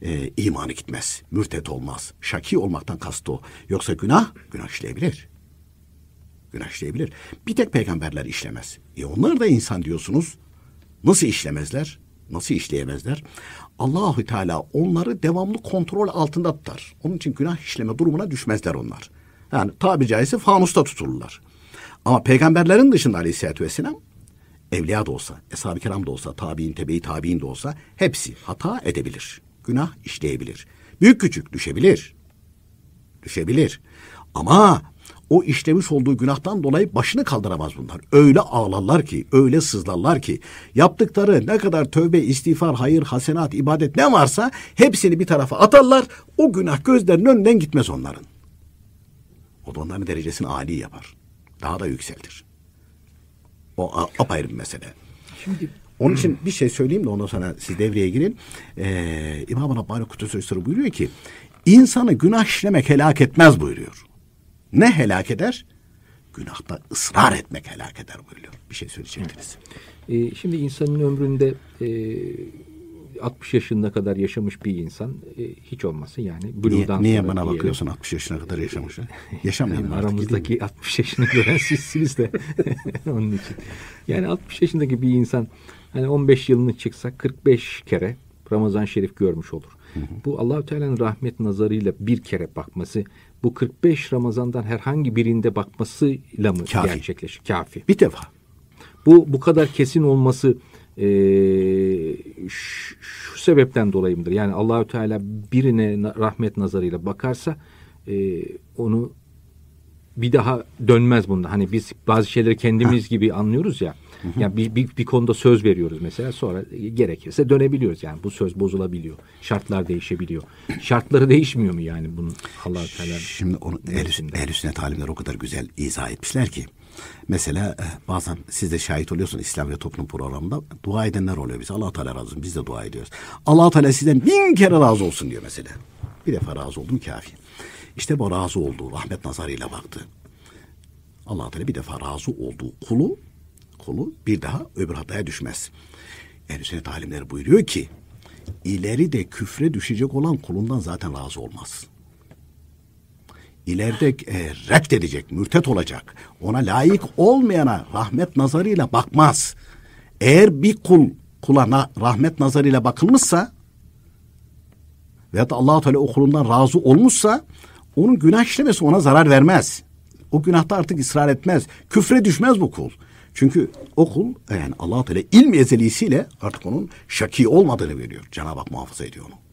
e, imanı gitmez. Mürtet olmaz. Şaki olmaktan kastı o. Yoksa günah, günah işleyebilir. Günah işleyebilir. Bir tek peygamberler işlemez. E onlar da insan diyorsunuz. Nasıl işlemezler? Nasıl işleyemezler? Allahü Teala onları devamlı kontrol altında tutar. Onun için günah işleme durumuna düşmezler onlar. Yani tabi caizse fanusta tutulurlar. Ama peygamberlerin dışında aleyhissalatü vesselam evliya da olsa, eshab-ı kiram da olsa, tabi'in, tebe-i tabi'in de olsa hepsi hata edebilir. Günah işleyebilir. Büyük küçük düşebilir. Düşebilir. Ama o işlemiş olduğu günahtan dolayı başını kaldıramaz bunlar. Öyle ağlarlar ki, öyle sızlarlar ki yaptıkları ne kadar tövbe, istiğfar, hayır, hasenat, ibadet ne varsa hepsini bir tarafa atarlar. O günah gözlerinin önünden gitmez onların. O da onların derecesini âli yapar. Daha da yükseltir. O apayrı bir mesele. Şimdi onun için bir şey söyleyeyim de ondan sonra siz devreye girin. Ee, İmam-ı Rabbani Kutusu buyuruyor ki insanı günah işlemek helak etmez buyuruyor. Ne helak eder? Günahta ısrar etmek helak eder buyuruyor. Bir şey söyleyecektiniz. Ee, şimdi insanın ömründe e, 60 yaşına kadar yaşamış bir insan e, hiç olmasın yani. Niye, niye bana bakıyorsun 60 yaşına kadar yaşamış? Yaşamayayım yani Aramızdaki gideyim. 60 yaşını gören sizsiniz de onun için. Yani 60 yaşındaki bir insan hani 15 yılını çıksa 45 kere Ramazan Şerif görmüş olur. Hı hı. Bu Allahü Teala'nın rahmet nazarıyla bir kere bakması bu 45 Ramazan'dan herhangi birinde bakmasıyla mı Kafi. gerçekleşir? Kafi. Bir defa. Bu bu kadar kesin olması e, şu, şu sebepten dolayı mıdır? Yani Allahü Teala birine rahmet nazarıyla bakarsa e, onu bir daha dönmez bunda. Hani biz bazı şeyleri kendimiz gibi anlıyoruz ya. Yani bir, bir, bir konuda söz veriyoruz mesela sonra gerekirse dönebiliyoruz yani bu söz bozulabiliyor. Şartlar değişebiliyor. Şartları değişmiyor mu yani bunun allah Teala? Şimdi onu ehl sünnet alimler o kadar güzel izah etmişler ki. Mesela e, bazen siz de şahit oluyorsun İslam ve Toplum programında dua edenler oluyor biz. Allah Teala razı olsun. Biz de dua ediyoruz. Allah Teala sizden bin kere razı olsun diyor mesela. Bir defa razı oldum kafi. İşte bu razı olduğu rahmet nazarıyla baktı. Allah Teala bir defa razı olduğu kulu kulu bir daha öbür hataya düşmez. ehl sünnet alimleri buyuruyor ki ileri de küfre düşecek olan kulundan zaten razı olmaz. İleride e, reddedecek, mürtet olacak. Ona layık olmayana rahmet nazarıyla bakmaz. Eğer bir kul kula na, rahmet nazarıyla bakılmışsa veyahut Allah Teala o kulundan razı olmuşsa onun günah işlemesi ona zarar vermez. O günahta artık ısrar etmez. Küfre düşmez bu kul. Çünkü o kul yani Allah Teala ilmi ezelisiyle artık onun şaki olmadığını veriyor. Cenab-ı Hak muhafaza ediyor onu.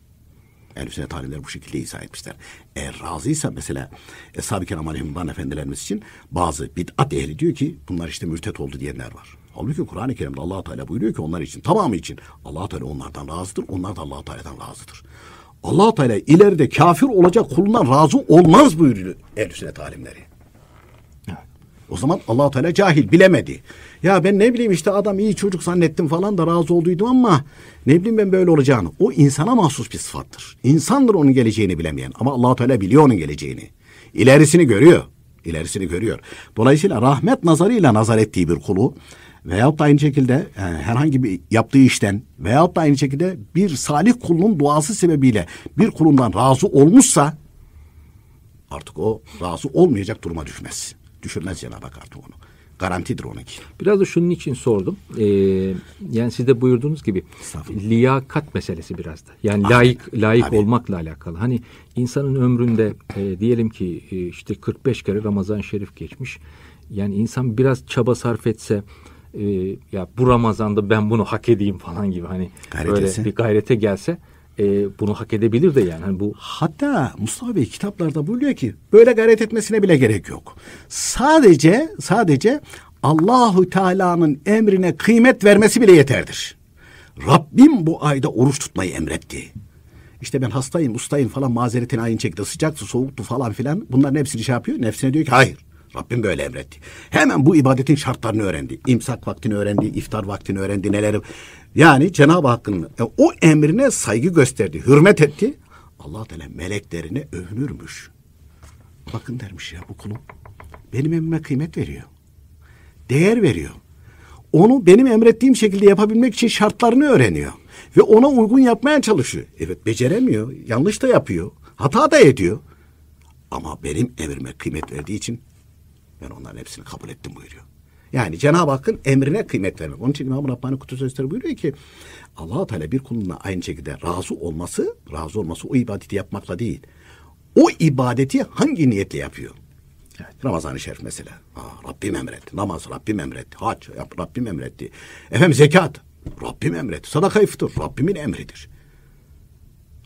Ehl-i sünnet alimleri bu şekilde izah etmişler. Eğer razıysa mesela Eshab-ı Kiram Efendilerimiz için bazı bid'at ehli diyor ki bunlar işte mürtet oldu diyenler var. Halbuki Kur'an-ı Kerim'de allah Teala buyuruyor ki onlar için tamamı için allah Teala onlardan razıdır. Onlar da allah Teala'dan razıdır. allah Teala ileride kafir olacak kulundan razı olmaz buyuruyor ehl-i sünnet. O zaman allah Teala cahil bilemedi. Ya ben ne bileyim işte adam iyi çocuk zannettim falan da razı olduydum ama ne bileyim ben böyle olacağını. O insana mahsus bir sıfattır. İnsandır onun geleceğini bilemeyen ama allah Teala biliyor onun geleceğini. İlerisini görüyor. İlerisini görüyor. Dolayısıyla rahmet nazarıyla nazar ettiği bir kulu veyahut da aynı şekilde yani herhangi bir yaptığı işten veyahut da aynı şekilde bir salih kulunun duası sebebiyle bir kulundan razı olmuşsa artık o razı olmayacak duruma düşmez. Düşürmez Cenab-ı Hak artık onu. Garantidir onunki. Biraz da şunun için sordum. Ee, yani siz de buyurduğunuz gibi liyakat meselesi biraz da. Yani Ahmet. layık layık Abi. olmakla alakalı. Hani insanın ömründe e, diyelim ki e, işte 45 kere Ramazan Şerif geçmiş. Yani insan biraz çaba sarf etse e, ya bu Ramazan'da ben bunu hak edeyim falan gibi hani Gayret böyle etse. bir gayrete gelse e, bunu hak edebilir de yani. Hani bu Hatta Mustafa Bey kitaplarda buyuruyor ki böyle gayret etmesine bile gerek yok. Sadece sadece Allahu Teala'nın emrine kıymet vermesi bile yeterdir. Rabbim bu ayda oruç tutmayı emretti. İşte ben hastayım, ustayım falan mazeretini ayın çekti. Sıcaktı, soğuktu falan filan. Bunların hepsini şey yapıyor. Nefsine diyor ki hayır. Rabbim böyle emretti. Hemen bu ibadetin şartlarını öğrendi. İmsak vaktini öğrendi, iftar vaktini öğrendi, neleri. Yani Cenab-ı Hakk'ın e, o emrine saygı gösterdi, hürmet etti. Allah Teala meleklerine övünürmüş. Bakın dermiş ya bu kulum. Benim emrime kıymet veriyor. Değer veriyor. Onu benim emrettiğim şekilde yapabilmek için şartlarını öğreniyor. Ve ona uygun yapmaya çalışıyor. Evet beceremiyor. Yanlış da yapıyor. Hata da ediyor. Ama benim emrime kıymet verdiği için ben onların hepsini kabul ettim buyuruyor. Yani Cenab-ı Hakk'ın emrine kıymet vermek. Onun için İmam-ı Rabbani Kutu Sözleri buyuruyor ki allah Teala bir kuluna aynı şekilde razı olması, razı olması o ibadeti yapmakla değil. O ibadeti hangi niyetle yapıyor? Evet. Ramazan-ı Şerif mesela. Aa, Rabbim emretti. Namaz Rabbim emretti. Hac Rabbim emretti. Efendim zekat Rabbim emretti. Sadaka iftar Rabbimin emridir.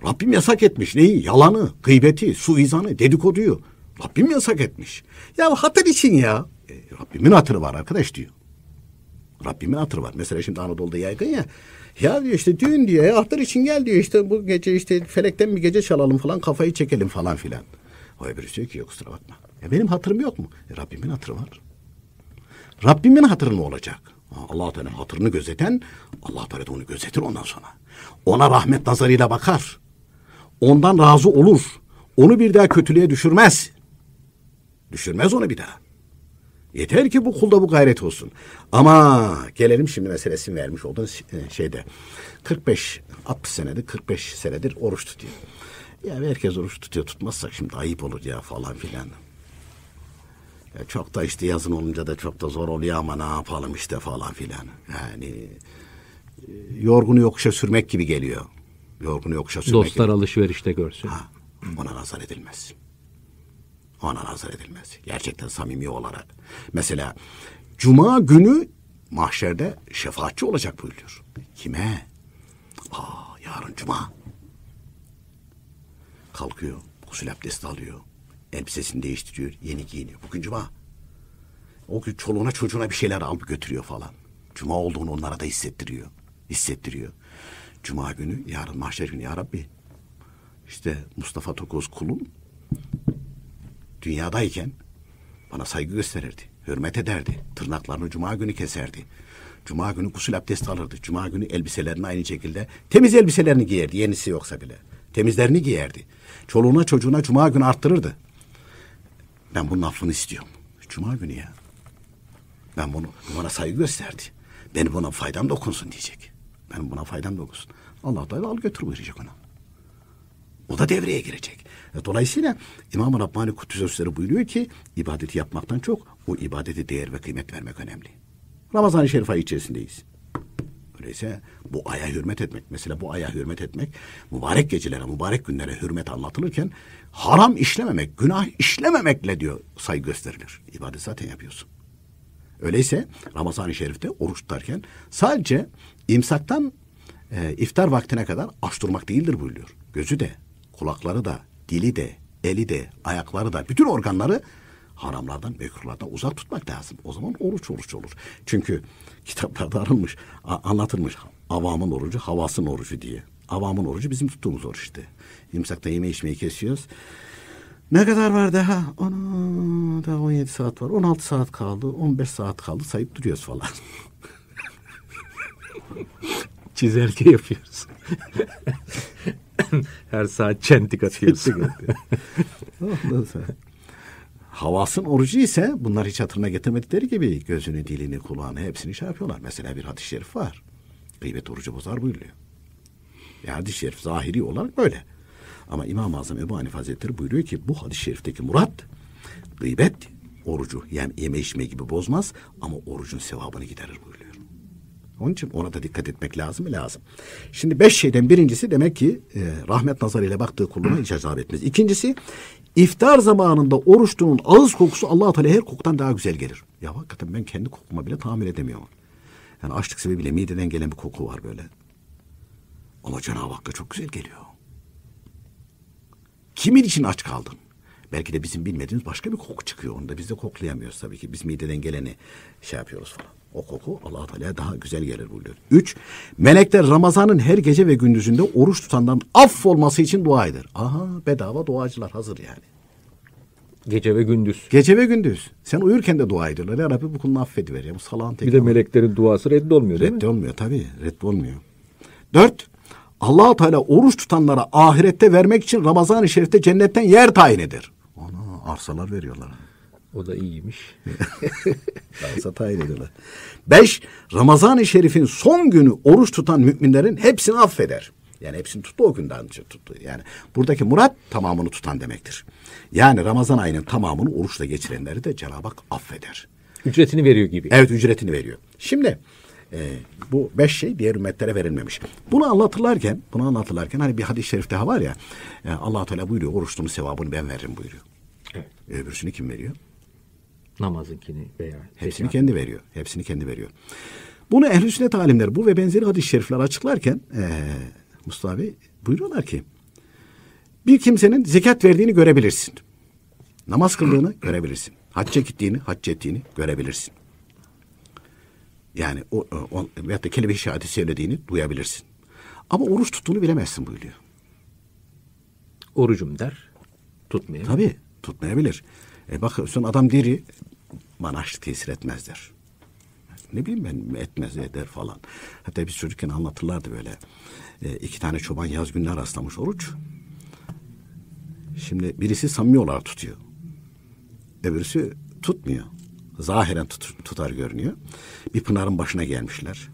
Rabbim yasak etmiş neyi? Yalanı, gıybeti, suizanı, dedikoduyu. Rabbim yasak etmiş. Ya hatır için ya. E, Rabbimin hatırı var arkadaş diyor. Rabbimin hatırı var. Mesela şimdi Anadolu'da yaygın ya. Ya diyor işte düğün diyor. Ya hatır için gel diyor. işte bu gece işte felekten bir gece çalalım falan kafayı çekelim falan filan. O öbürü diyor ki yok kusura bakma. Ya benim hatırım yok mu? E, Rabbimin hatırı var. Rabbimin hatırı ne olacak? Allah Teala hatırını gözeten Allah Teala onu gözetir ondan sonra. Ona rahmet nazarıyla bakar. Ondan razı olur. Onu bir daha kötülüğe düşürmez. Düşürmez onu bir daha. Yeter ki bu kulda bu gayret olsun. Ama gelelim şimdi meselesini vermiş olduğun e, şeyde. 45, 60 senedir, 45 senedir oruç tutuyor. Ya herkes oruç tutuyor, tutmazsak şimdi ayıp olur ya falan filan. Ya çok da işte yazın olunca da çok da zor oluyor ama ne yapalım işte falan filan. Yani e, yorgunu yokuşa sürmek gibi geliyor. Yorgunu yokuşa sürmek Dostlar gibi. alışverişte görsün. Ha, ona nazar edilmez ona nazar edilmez. Gerçekten samimi olarak. Mesela cuma günü mahşerde şefaatçi olacak buyuruyor. Kime? Aa yarın cuma. Kalkıyor, gusül abdesti alıyor. Elbisesini değiştiriyor. Yeni giyiniyor. Bugün cuma. O gün çoluğuna çocuğuna bir şeyler alıp götürüyor falan. Cuma olduğunu onlara da hissettiriyor. Hissettiriyor. Cuma günü yarın mahşer günü ya Rabbi. İşte Mustafa Tokoz kulun dünyadayken bana saygı gösterirdi. Hürmet ederdi. Tırnaklarını cuma günü keserdi. Cuma günü gusül abdesti alırdı. Cuma günü elbiselerini aynı şekilde temiz elbiselerini giyerdi. Yenisi yoksa bile. Temizlerini giyerdi. Çoluğuna çocuğuna cuma günü arttırırdı. Ben bunun affını istiyorum. Cuma günü ya. Ben bunu bana saygı gösterdi. Benim buna faydam dokunsun diyecek. Benim buna faydam dokunsun. Allah da al götür buyuracak ona. O da devreye girecek. E, Dolayısıyla İmam-ı Rabbani Kuddüs'ü buyuruyor ki ibadeti yapmaktan çok o ibadete değer ve kıymet vermek önemli. Ramazan-ı Şerif ayı içerisindeyiz. Öyleyse bu aya hürmet etmek, mesela bu aya hürmet etmek, mübarek gecelere, mübarek günlere hürmet anlatılırken haram işlememek, günah işlememekle diyor saygı gösterilir. İbadet zaten yapıyorsun. Öyleyse Ramazan-ı Şerif'te oruç tutarken sadece imsaktan e, iftar vaktine kadar aç durmak değildir buyuruyor. Gözü de, kulakları da, dili de, eli de, ayakları da, bütün organları haramlardan, mekruhlardan uzak tutmak lazım. O zaman oruç oruç olur. Çünkü kitaplarda arılmış, anlatılmış. Avamın orucu, havasın orucu diye. Avamın orucu bizim tuttuğumuz oruç işte. İmsakta yeme içmeyi kesiyoruz. Ne kadar var daha? Ana daha 17 saat var. 16 saat kaldı. 15 saat kaldı. Sayıp duruyoruz falan. Çizelge yapıyoruz. Her saat çentik atıyoruz. Ondan sonra. Havasın orucu ise bunlar hiç hatırına getirmedikleri gibi gözünü, dilini, kulağını hepsini şey yapıyorlar. Mesela bir hadis-i şerif var. Gıybet orucu bozar buyuruyor. Ya hadis-i şerif zahiri olarak böyle. Ama İmam-ı Azam Ebu Hanife Hazretleri buyuruyor ki bu hadis-i şerifteki murat gıybet orucu yani yeme içme gibi bozmaz ama orucun sevabını giderir buyuruyor. Onun için ona da dikkat etmek lazım mı? Lazım. Şimdi beş şeyden birincisi demek ki e, rahmet nazarıyla baktığı kuluna hiç azap etmez. İkincisi iftar zamanında oruçluğun ağız kokusu allah Teala her kokudan daha güzel gelir. Ya hakikaten ben kendi kokuma bile tahammül edemiyorum. Yani açlık sebebiyle mideden gelen bir koku var böyle. Ama Cenab-ı Hakk'a çok güzel geliyor. Kimin için aç kaldın? Belki de bizim bilmediğimiz başka bir koku çıkıyor. Onu da biz de koklayamıyoruz tabii ki. Biz mideden geleni şey yapıyoruz falan. O koku allah Teala'ya daha güzel gelir buyuruyor. Üç, melekler Ramazan'ın her gece ve gündüzünde oruç tutandan aff olması için dua eder. Aha bedava duacılar hazır yani. Gece ve gündüz. Gece ve gündüz. Sen uyurken de dua ediyorlar. Ya Rabbi bu kulunu affediver. Ya bu salağın teki. Bir de meleklerin duası reddolmuyor değil mi? Reddolmuyor tabii. Reddolmuyor. Dört, allah Teala oruç tutanlara ahirette vermek için Ramazan-ı Şerif'te cennetten yer tayin eder. Ana arsalar veriyorlar. O da iyiymiş. Arsa tayin ediyorlar. Beş, Ramazan-ı Şerif'in son günü oruç tutan müminlerin hepsini affeder. Yani hepsini tuttu o günden önce tuttu. Yani buradaki murat tamamını tutan demektir. Yani Ramazan ayının tamamını oruçla geçirenleri de Cenab-ı Hak affeder. Ücretini veriyor gibi. Evet ücretini veriyor. Şimdi e, bu beş şey diğer ümmetlere verilmemiş. Bunu anlatırlarken, bunu anlatırlarken hani bir hadis-i şerif daha var ya. E, allah Teala buyuruyor oruçluğun sevabını ben veririm buyuruyor. Evet. Öbürsünü kim veriyor? Namazınkini veya Hepsini zekat. kendi veriyor. Hepsini kendi veriyor. Bunu ehl-i sünnet alimleri bu ve benzeri hadis-i şerifler açıklarken e, Mustafa Bey buyuruyorlar ki bir kimsenin zekat verdiğini görebilirsin. Namaz kıldığını görebilirsin. Hacca gittiğini, hac ettiğini görebilirsin. Yani o, o veyahut da kelime-i şehadeti söylediğini duyabilirsin. Ama oruç tuttuğunu bilemezsin buyuruyor. Orucum der. Tutmuyor. Tabii tutmayabilir. E bakıyorsun adam diri bana açlık tesir etmez der. Ne bileyim ben etmez eder falan. Hatta biz çocukken anlatırlardı böyle. E, iki tane çoban yaz günler rastlamış oruç. Şimdi birisi samimi olarak tutuyor. Öbürüsü tutmuyor. Zahiren tut- tutar görünüyor. Bir pınarın başına gelmişler.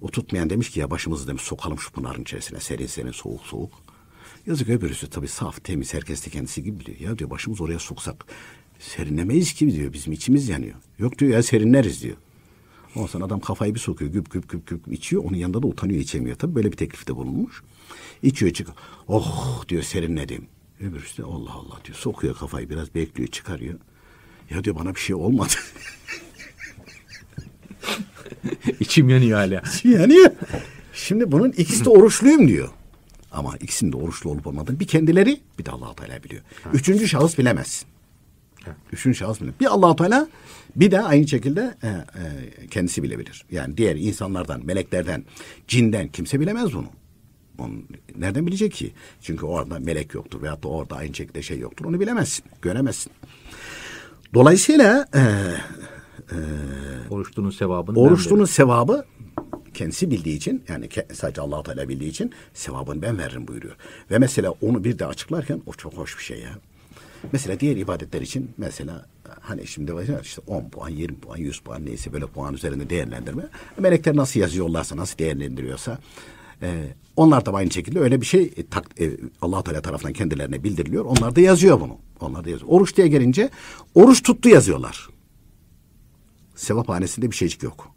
O tutmayan demiş ki ya başımızı demiş sokalım şu pınarın içerisine. Serin serin soğuk soğuk. Yazık öbürüsü tabii saf temiz herkes de kendisi gibi biliyor. Ya diyor başımız oraya soksak serinlemeyiz ki diyor bizim içimiz yanıyor. Yok diyor ya serinleriz diyor. Ondan sonra adam kafayı bir sokuyor güp güp güp güp içiyor. Onun yanında da utanıyor içemiyor. Tabii böyle bir teklifte bulunmuş. İçiyor çıkıyor. Oh diyor serinledim. Öbürüsü de Allah Allah diyor. Sokuyor kafayı biraz bekliyor çıkarıyor. Ya diyor bana bir şey olmadı. İçim yanıyor hala. yani Şimdi bunun ikisi de oruçluyum diyor. Ama ikisinin de oruçlu olup olmadığını bir kendileri bir de allah Teala biliyor. Üçüncü şahıs bilemezsin. Üçüncü şahıs bilemez. Bir allah Teala bir de aynı şekilde e, e, kendisi bilebilir. Yani diğer insanlardan, meleklerden, cinden kimse bilemez bunu. Onu nereden bilecek ki? Çünkü orada melek yoktur veyahut da orada aynı şekilde şey yoktur. Onu bilemezsin, göremezsin. Dolayısıyla e, Oruçluğunun sevabını oruçlunun sevabı kendisi bildiği için yani sadece allah Teala bildiği için sevabını ben veririm buyuruyor. Ve mesela onu bir de açıklarken o çok hoş bir şey ya. Mesela diğer ibadetler için mesela hani şimdi var işte 10 puan, 20 puan, 100 puan neyse böyle puan üzerinde değerlendirme. Melekler nasıl yazıyorlarsa, nasıl değerlendiriyorsa e, onlar da aynı şekilde öyle bir şey e, tak, e, allah Teala tarafından kendilerine bildiriliyor. Onlar da yazıyor bunu. Onlar da yazıyor. Oruç diye gelince oruç tuttu yazıyorlar. Sevaphanesinde bir şeycik yok.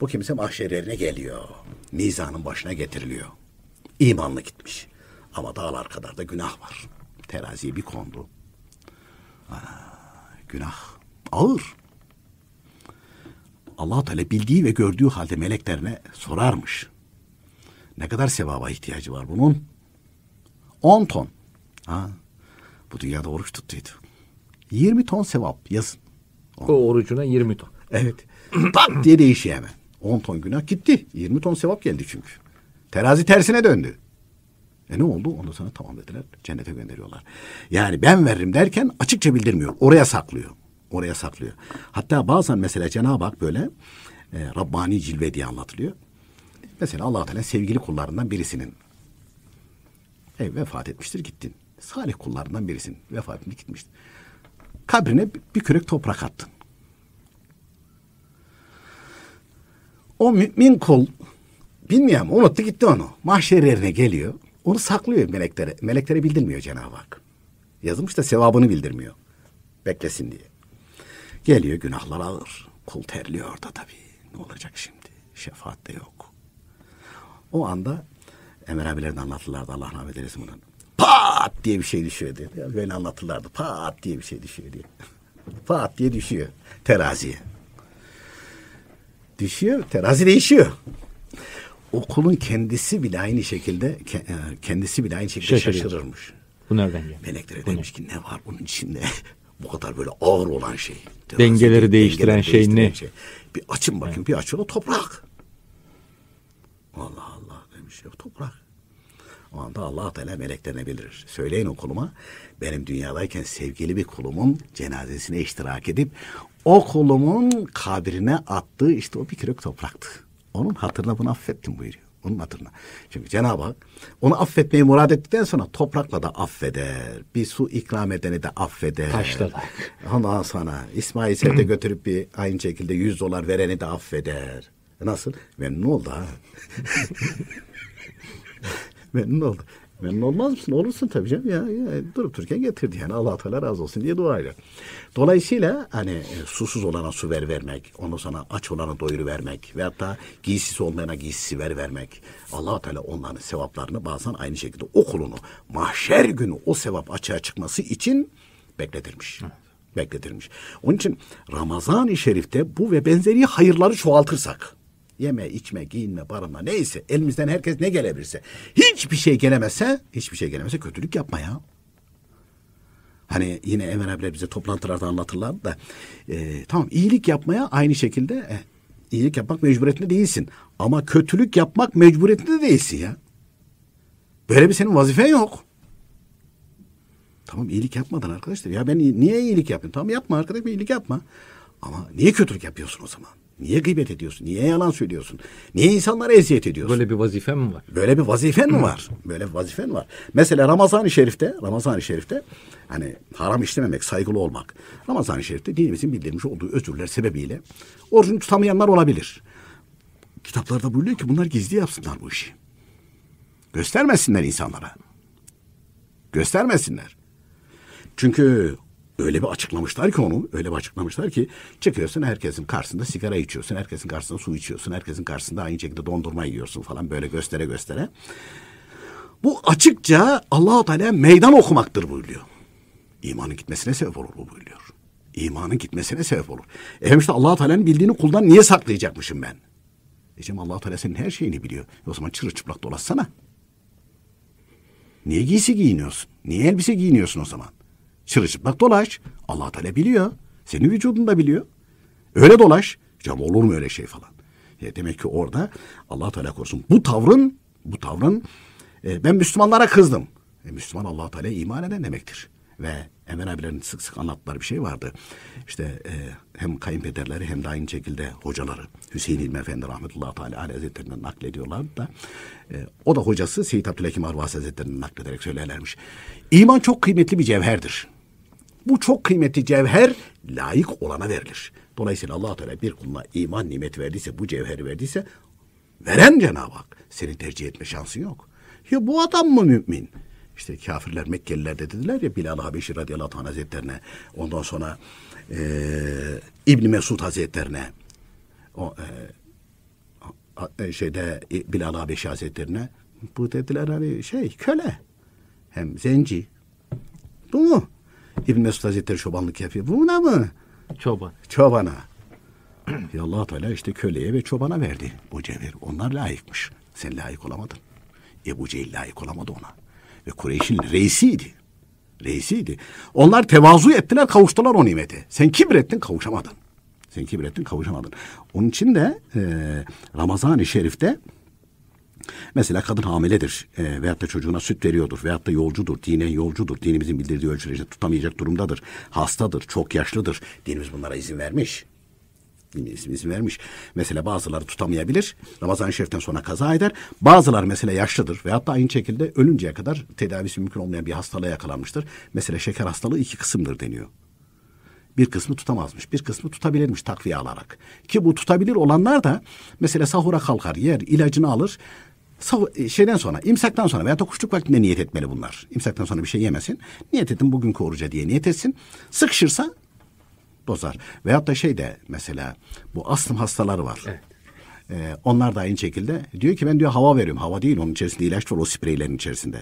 Bu kimse mahşer yerine geliyor. Mizanın başına getiriliyor. İmanlı gitmiş. Ama dağlar kadar da günah var. Teraziye bir kondu. Aa, günah ağır. allah Teala bildiği ve gördüğü halde meleklerine sorarmış. Ne kadar sevaba ihtiyacı var bunun? 10 ton. Ha, bu dünyada oruç tuttuydu. 20 ton sevap yazın. O orucuna 20 ton. Evet. Tak diye değişiyor hemen. 10 ton günah gitti. 20 ton sevap geldi çünkü. Terazi tersine döndü. E ne oldu? Ondan sonra tamam dediler. Cennete gönderiyorlar. Yani ben veririm derken açıkça bildirmiyor. Oraya saklıyor. Oraya saklıyor. Hatta bazen mesela Cenab-ı Hak böyle e, Rabbani cilve diye anlatılıyor. Mesela allah Teala sevgili kullarından birisinin e, vefat etmiştir gittin. Salih kullarından birisin. Vefat etmiş gitmiştir. Kabrine bir kürek toprak attın. O mümin kul bilmiyorum unuttu gitti onu. Mahşer yerine geliyor. Onu saklıyor meleklere. Meleklere bildirmiyor Cenab-ı Hak. Yazılmış da sevabını bildirmiyor. Beklesin diye. Geliyor günahlar ağır. Kul terliyor orada tabii. Ne olacak şimdi? Şefaat de yok. O anda Emir abilerden anlatırlardı Allah rahmet eylesin bunu. Pat diye bir şey düşüyor diye. Böyle anlatırlardı. Pat diye bir şey düşüyor diye. Pat diye düşüyor teraziye. Düşüyor, terazi değişiyor. O kulun kendisi bile aynı şekilde e, kendisi bile aynı şekilde Şaşırıyor. şaşırırmış. Bu nereden geldi? Ne? demiş ki ne var bunun içinde? Bu kadar böyle ağır olan şey. Terazi Dengeleri değiştiren şey ne? Bir açın bakın bir açın o toprak. Allah Allah demiş ya toprak. O anda Allah Teala meleklerine bildirir. Söyleyin o kuluma benim dünyadayken sevgili bir kulumun cenazesine iştirak edip o kulumun kabrine attığı işte o bir kürek topraktı. Onun hatırına bunu affettim buyuruyor. Onun hatırına. Çünkü Cenab-ı Hak onu affetmeyi murad ettikten sonra toprakla da affeder. Bir su ikram edeni de affeder. Taşla da. Ondan sonra İsmail Sevde götürüp bir aynı şekilde 100 dolar vereni de affeder. Nasıl? Memnun oldu ha. Memnun oldu. Memnun olmaz mısın? Olursun tabii canım. Ya, ya durup dururken getirdi yani. Allah Teala razı olsun diye dua eder. Dolayısıyla hani e, susuz olana su ver vermek, ondan sonra aç olana doyuru vermek ve hatta giysisi olmayana giysisi ver vermek. allah Teala onların sevaplarını bazen aynı şekilde o kulunu mahşer günü o sevap açığa çıkması için bekletirmiş. Bekletirmiş. Onun için Ramazan-ı Şerif'te bu ve benzeri hayırları çoğaltırsak Yeme, içme, giyinme, barınma neyse elimizden herkes ne gelebilirse. Hiçbir şey gelemezse, hiçbir şey gelemezse kötülük yapma ya. Hani yine Emre abiler bize toplantılarda anlatırlardı da e, tamam iyilik yapmaya aynı şekilde e, iyilik yapmak mecburiyetinde değilsin. Ama kötülük yapmak mecburiyetinde değilsin ya. Böyle bir senin vazifen yok. Tamam iyilik yapmadan arkadaşlar. Ya ben niye iyilik yapayım? Tamam yapma arkadaş iyilik yapma. Ama niye kötülük yapıyorsun o zaman? Niye gıybet ediyorsun? Niye yalan söylüyorsun? Niye insanlara eziyet ediyorsun? Böyle bir vazifem mi var? Böyle bir vazifen mi var? Böyle bir vazifen var. Mesela Ramazan-ı Şerif'te, Ramazan-ı Şerif'te hani haram işlememek, saygılı olmak. Ramazan-ı Şerif'te dinimizin bildirmiş olduğu özürler sebebiyle orucunu tutamayanlar olabilir. Kitaplarda buyuruyor ki bunlar gizli yapsınlar bu işi. Göstermesinler insanlara. Göstermesinler. Çünkü öyle bir açıklamışlar ki onu, öyle bir açıklamışlar ki çıkıyorsun herkesin karşısında sigara içiyorsun, herkesin karşısında su içiyorsun, herkesin karşısında aynı şekilde dondurma yiyorsun falan böyle göstere göstere. Bu açıkça Allahu Teala meydan okumaktır buyuruyor. İmanın gitmesine sebep olur bu buyuruyor. İmanın gitmesine sebep olur. Efendim işte allah Teala'nın bildiğini kuldan niye saklayacakmışım ben? Diyeceğim allah Teala senin her şeyini biliyor. E o zaman çırılçıplak dolaşsana. Niye giysi giyiniyorsun? Niye elbise giyiniyorsun o zaman? Çırılçıplak dolaş. Allah Teala biliyor. Senin vücudun da biliyor. Öyle dolaş. Canım olur mu öyle şey falan. Ya demek ki orada Allah Teala korusun. Bu tavrın bu tavrın e, ben Müslümanlara kızdım. E, Müslüman Allah Teala iman eden demektir. Ve Emel abilerin sık sık anlattıkları bir şey vardı. İşte e, hem kayınpederleri hem de aynı şekilde hocaları Hüseyin İlmi Efendi rahmetullahi teala aleyhi hazretlerinden naklediyorlardı da e, o da hocası Seyyid Abdülhakim Arvas hazretlerinden naklederek söylerlermiş. İman çok kıymetli bir cevherdir. Bu çok kıymetli cevher layık olana verilir. Dolayısıyla allah Teala bir kuluna iman nimeti verdiyse, bu cevheri verdiyse veren Cenab-ı Hak. Seni tercih etme şansı yok. Ya bu adam mı mümin? İşte kafirler Mekkeliler de dediler ya Bilal Habeşi radıyallahu anh hazretlerine. Ondan sonra e, İbni Mesud hazretlerine. O, e, şeyde Bilal Habeşi hazretlerine. Bu dediler hani şey köle. Hem zenci. Bu mu? İbn Mesud Hazretleri çobanlık yapıyor. Bu ne mı? Çoban. Çobana. ya allah Teala işte köleye ve çobana verdi bu cevher. Onlar layıkmış. Sen layık olamadın. Ebu Cehil layık olamadı ona. Ve Kureyş'in reisiydi. Reisiydi. Onlar tevazu ettiler, kavuştular o nimete. Sen kibrettin, kavuşamadın. Sen kibrettin, kavuşamadın. Onun için de e, Ramazan-ı Şerif'te Mesela kadın hamiledir e, veyahut da çocuğuna süt veriyordur veyahut da yolcudur, dine yolcudur. Dinimizin bildirdiği ölçüde tutamayacak durumdadır. Hastadır, çok yaşlıdır. Dinimiz bunlara izin vermiş. Dinimiz izin vermiş. Mesela bazıları tutamayabilir. Ramazan-ı Şerif'ten sonra kaza eder. Bazıları mesela yaşlıdır veyahut da aynı şekilde ölünceye kadar tedavisi mümkün olmayan bir hastalığa yakalanmıştır. Mesela şeker hastalığı iki kısımdır deniyor bir kısmı tutamazmış. Bir kısmı tutabilirmiş takviye alarak. Ki bu tutabilir olanlar da mesela sahura kalkar, yer, ilacını alır. E, şeyden sonra, imsaktan sonra veya kuşluk vaktinde niyet etmeli bunlar. İmsaktan sonra bir şey yemesin. Niyet ettim bugünkü oruca diye niyet etsin. Sıkışırsa bozar. Veyahut da şey de mesela bu astım hastaları var. Evet. Ee, onlar da aynı şekilde diyor ki ben diyor hava veriyorum. Hava değil onun içerisinde ilaç var o spreylerin içerisinde.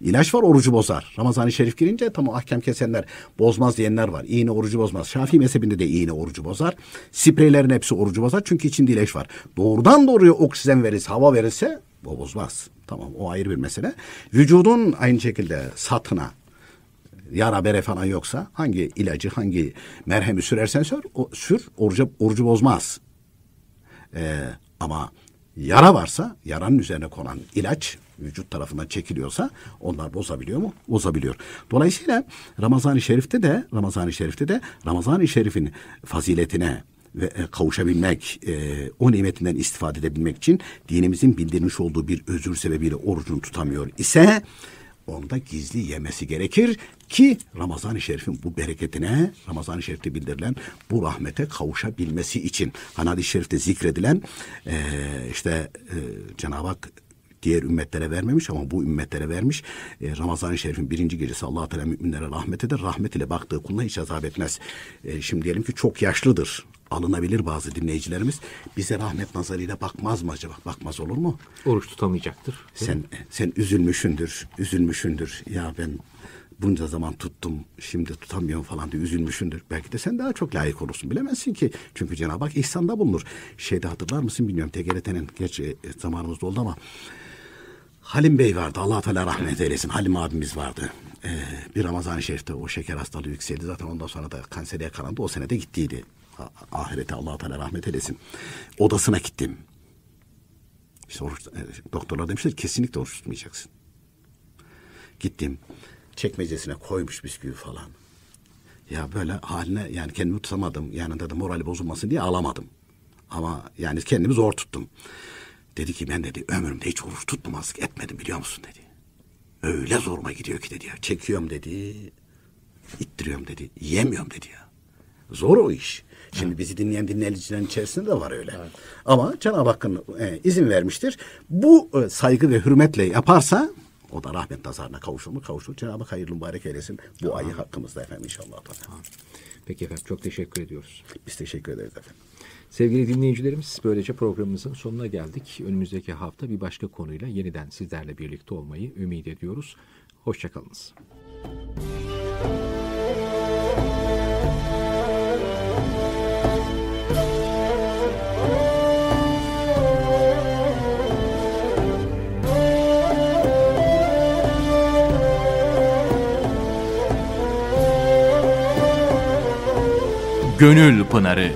İlaç var orucu bozar. Ramazan-ı Şerif girince tamam ahkam kesenler bozmaz diyenler var. İğne orucu bozmaz. Şafii mezhebinde de iğne orucu bozar. Spreylerin hepsi orucu bozar çünkü içinde ilaç var. Doğrudan doğruya oksijen verirse, hava verirse o bozmaz. Tamam o ayrı bir mesele. Vücudun aynı şekilde satına yara bere falan yoksa hangi ilacı hangi merhemi sürersen sür, o, sür orucu, orucu bozmaz. Ee, ama yara varsa yaranın üzerine konan ilaç vücut tarafından çekiliyorsa onlar bozabiliyor mu? Bozabiliyor. Dolayısıyla Ramazan-ı Şerif'te de Ramazan-ı Şerif'te de Ramazan-ı Şerif'in faziletine ve e, kavuşabilmek, e, o nimetinden istifade edebilmek için dinimizin bildirmiş olduğu bir özür sebebiyle orucunu tutamıyor ise onda gizli yemesi gerekir ki Ramazan-ı Şerif'in bu bereketine, Ramazan-ı Şerif'te bildirilen bu rahmete kavuşabilmesi için. Hani hadis-i şerifte zikredilen e, işte e, Cenab-ı Hak diğer ümmetlere vermemiş ama bu ümmetlere vermiş. E, Ramazan-ı Şerif'in birinci gecesi allah Teala müminlere rahmet eder. Rahmet ile baktığı kuluna hiç azap etmez. E, şimdi diyelim ki çok yaşlıdır. Alınabilir bazı dinleyicilerimiz. Bize rahmet nazarıyla bakmaz mı acaba? Bakmaz olur mu? Oruç tutamayacaktır. Sen sen üzülmüşündür, üzülmüşündür. Ya ben bunca zaman tuttum şimdi tutamıyorum falan diye üzülmüşündür. Belki de sen daha çok layık olursun bilemezsin ki. Çünkü Cenab-ı Hak ihsanda bulunur. Şeyde hatırlar mısın bilmiyorum TGRT'nin geç e, zamanımızda oldu ama Halim Bey vardı. Allah Teala rahmet eylesin. Halim abimiz vardı. Ee, bir Ramazan-ı Şerif'te o şeker hastalığı yükseldi. Zaten ondan sonra da kansere yakalandı. O sene de gittiydi. Ahirete Allah Teala rahmet eylesin. Odasına gittim. İşte oruç, e, doktorlar demişler kesinlikle oruç tutmayacaksın. Gittim. Çekmecesine koymuş bisküvi falan. Ya böyle haline yani kendimi tutamadım. Yanında da morali bozulmasın diye ağlamadım. Ama yani kendimi zor tuttum. Dedi ki ben dedi ömrümde hiç oruç tutmamazlık etmedim biliyor musun dedi. Öyle zoruma gidiyor ki dedi ya. Çekiyorum dedi. ittiriyorum dedi. Yemiyorum dedi ya. Zor o iş. Şimdi bizi dinleyen dinleyicilerin içerisinde de var öyle. Evet. Ama Cenab-ı Hakk'ın e, izin vermiştir. Bu e, saygı ve hürmetle yaparsa o da rahmet nazarına kavuşur mu? Kavuşur. Cenab-ı Hak hayırlı mübarek eylesin. Bu tamam. ayı hakkımızda efendim inşallah. Tamam. Peki efendim çok teşekkür ediyoruz. Biz teşekkür ederiz efendim. Sevgili dinleyicilerimiz böylece programımızın sonuna geldik. Önümüzdeki hafta bir başka konuyla yeniden sizlerle birlikte olmayı ümit ediyoruz. Hoşçakalınız. Gönül Pınarı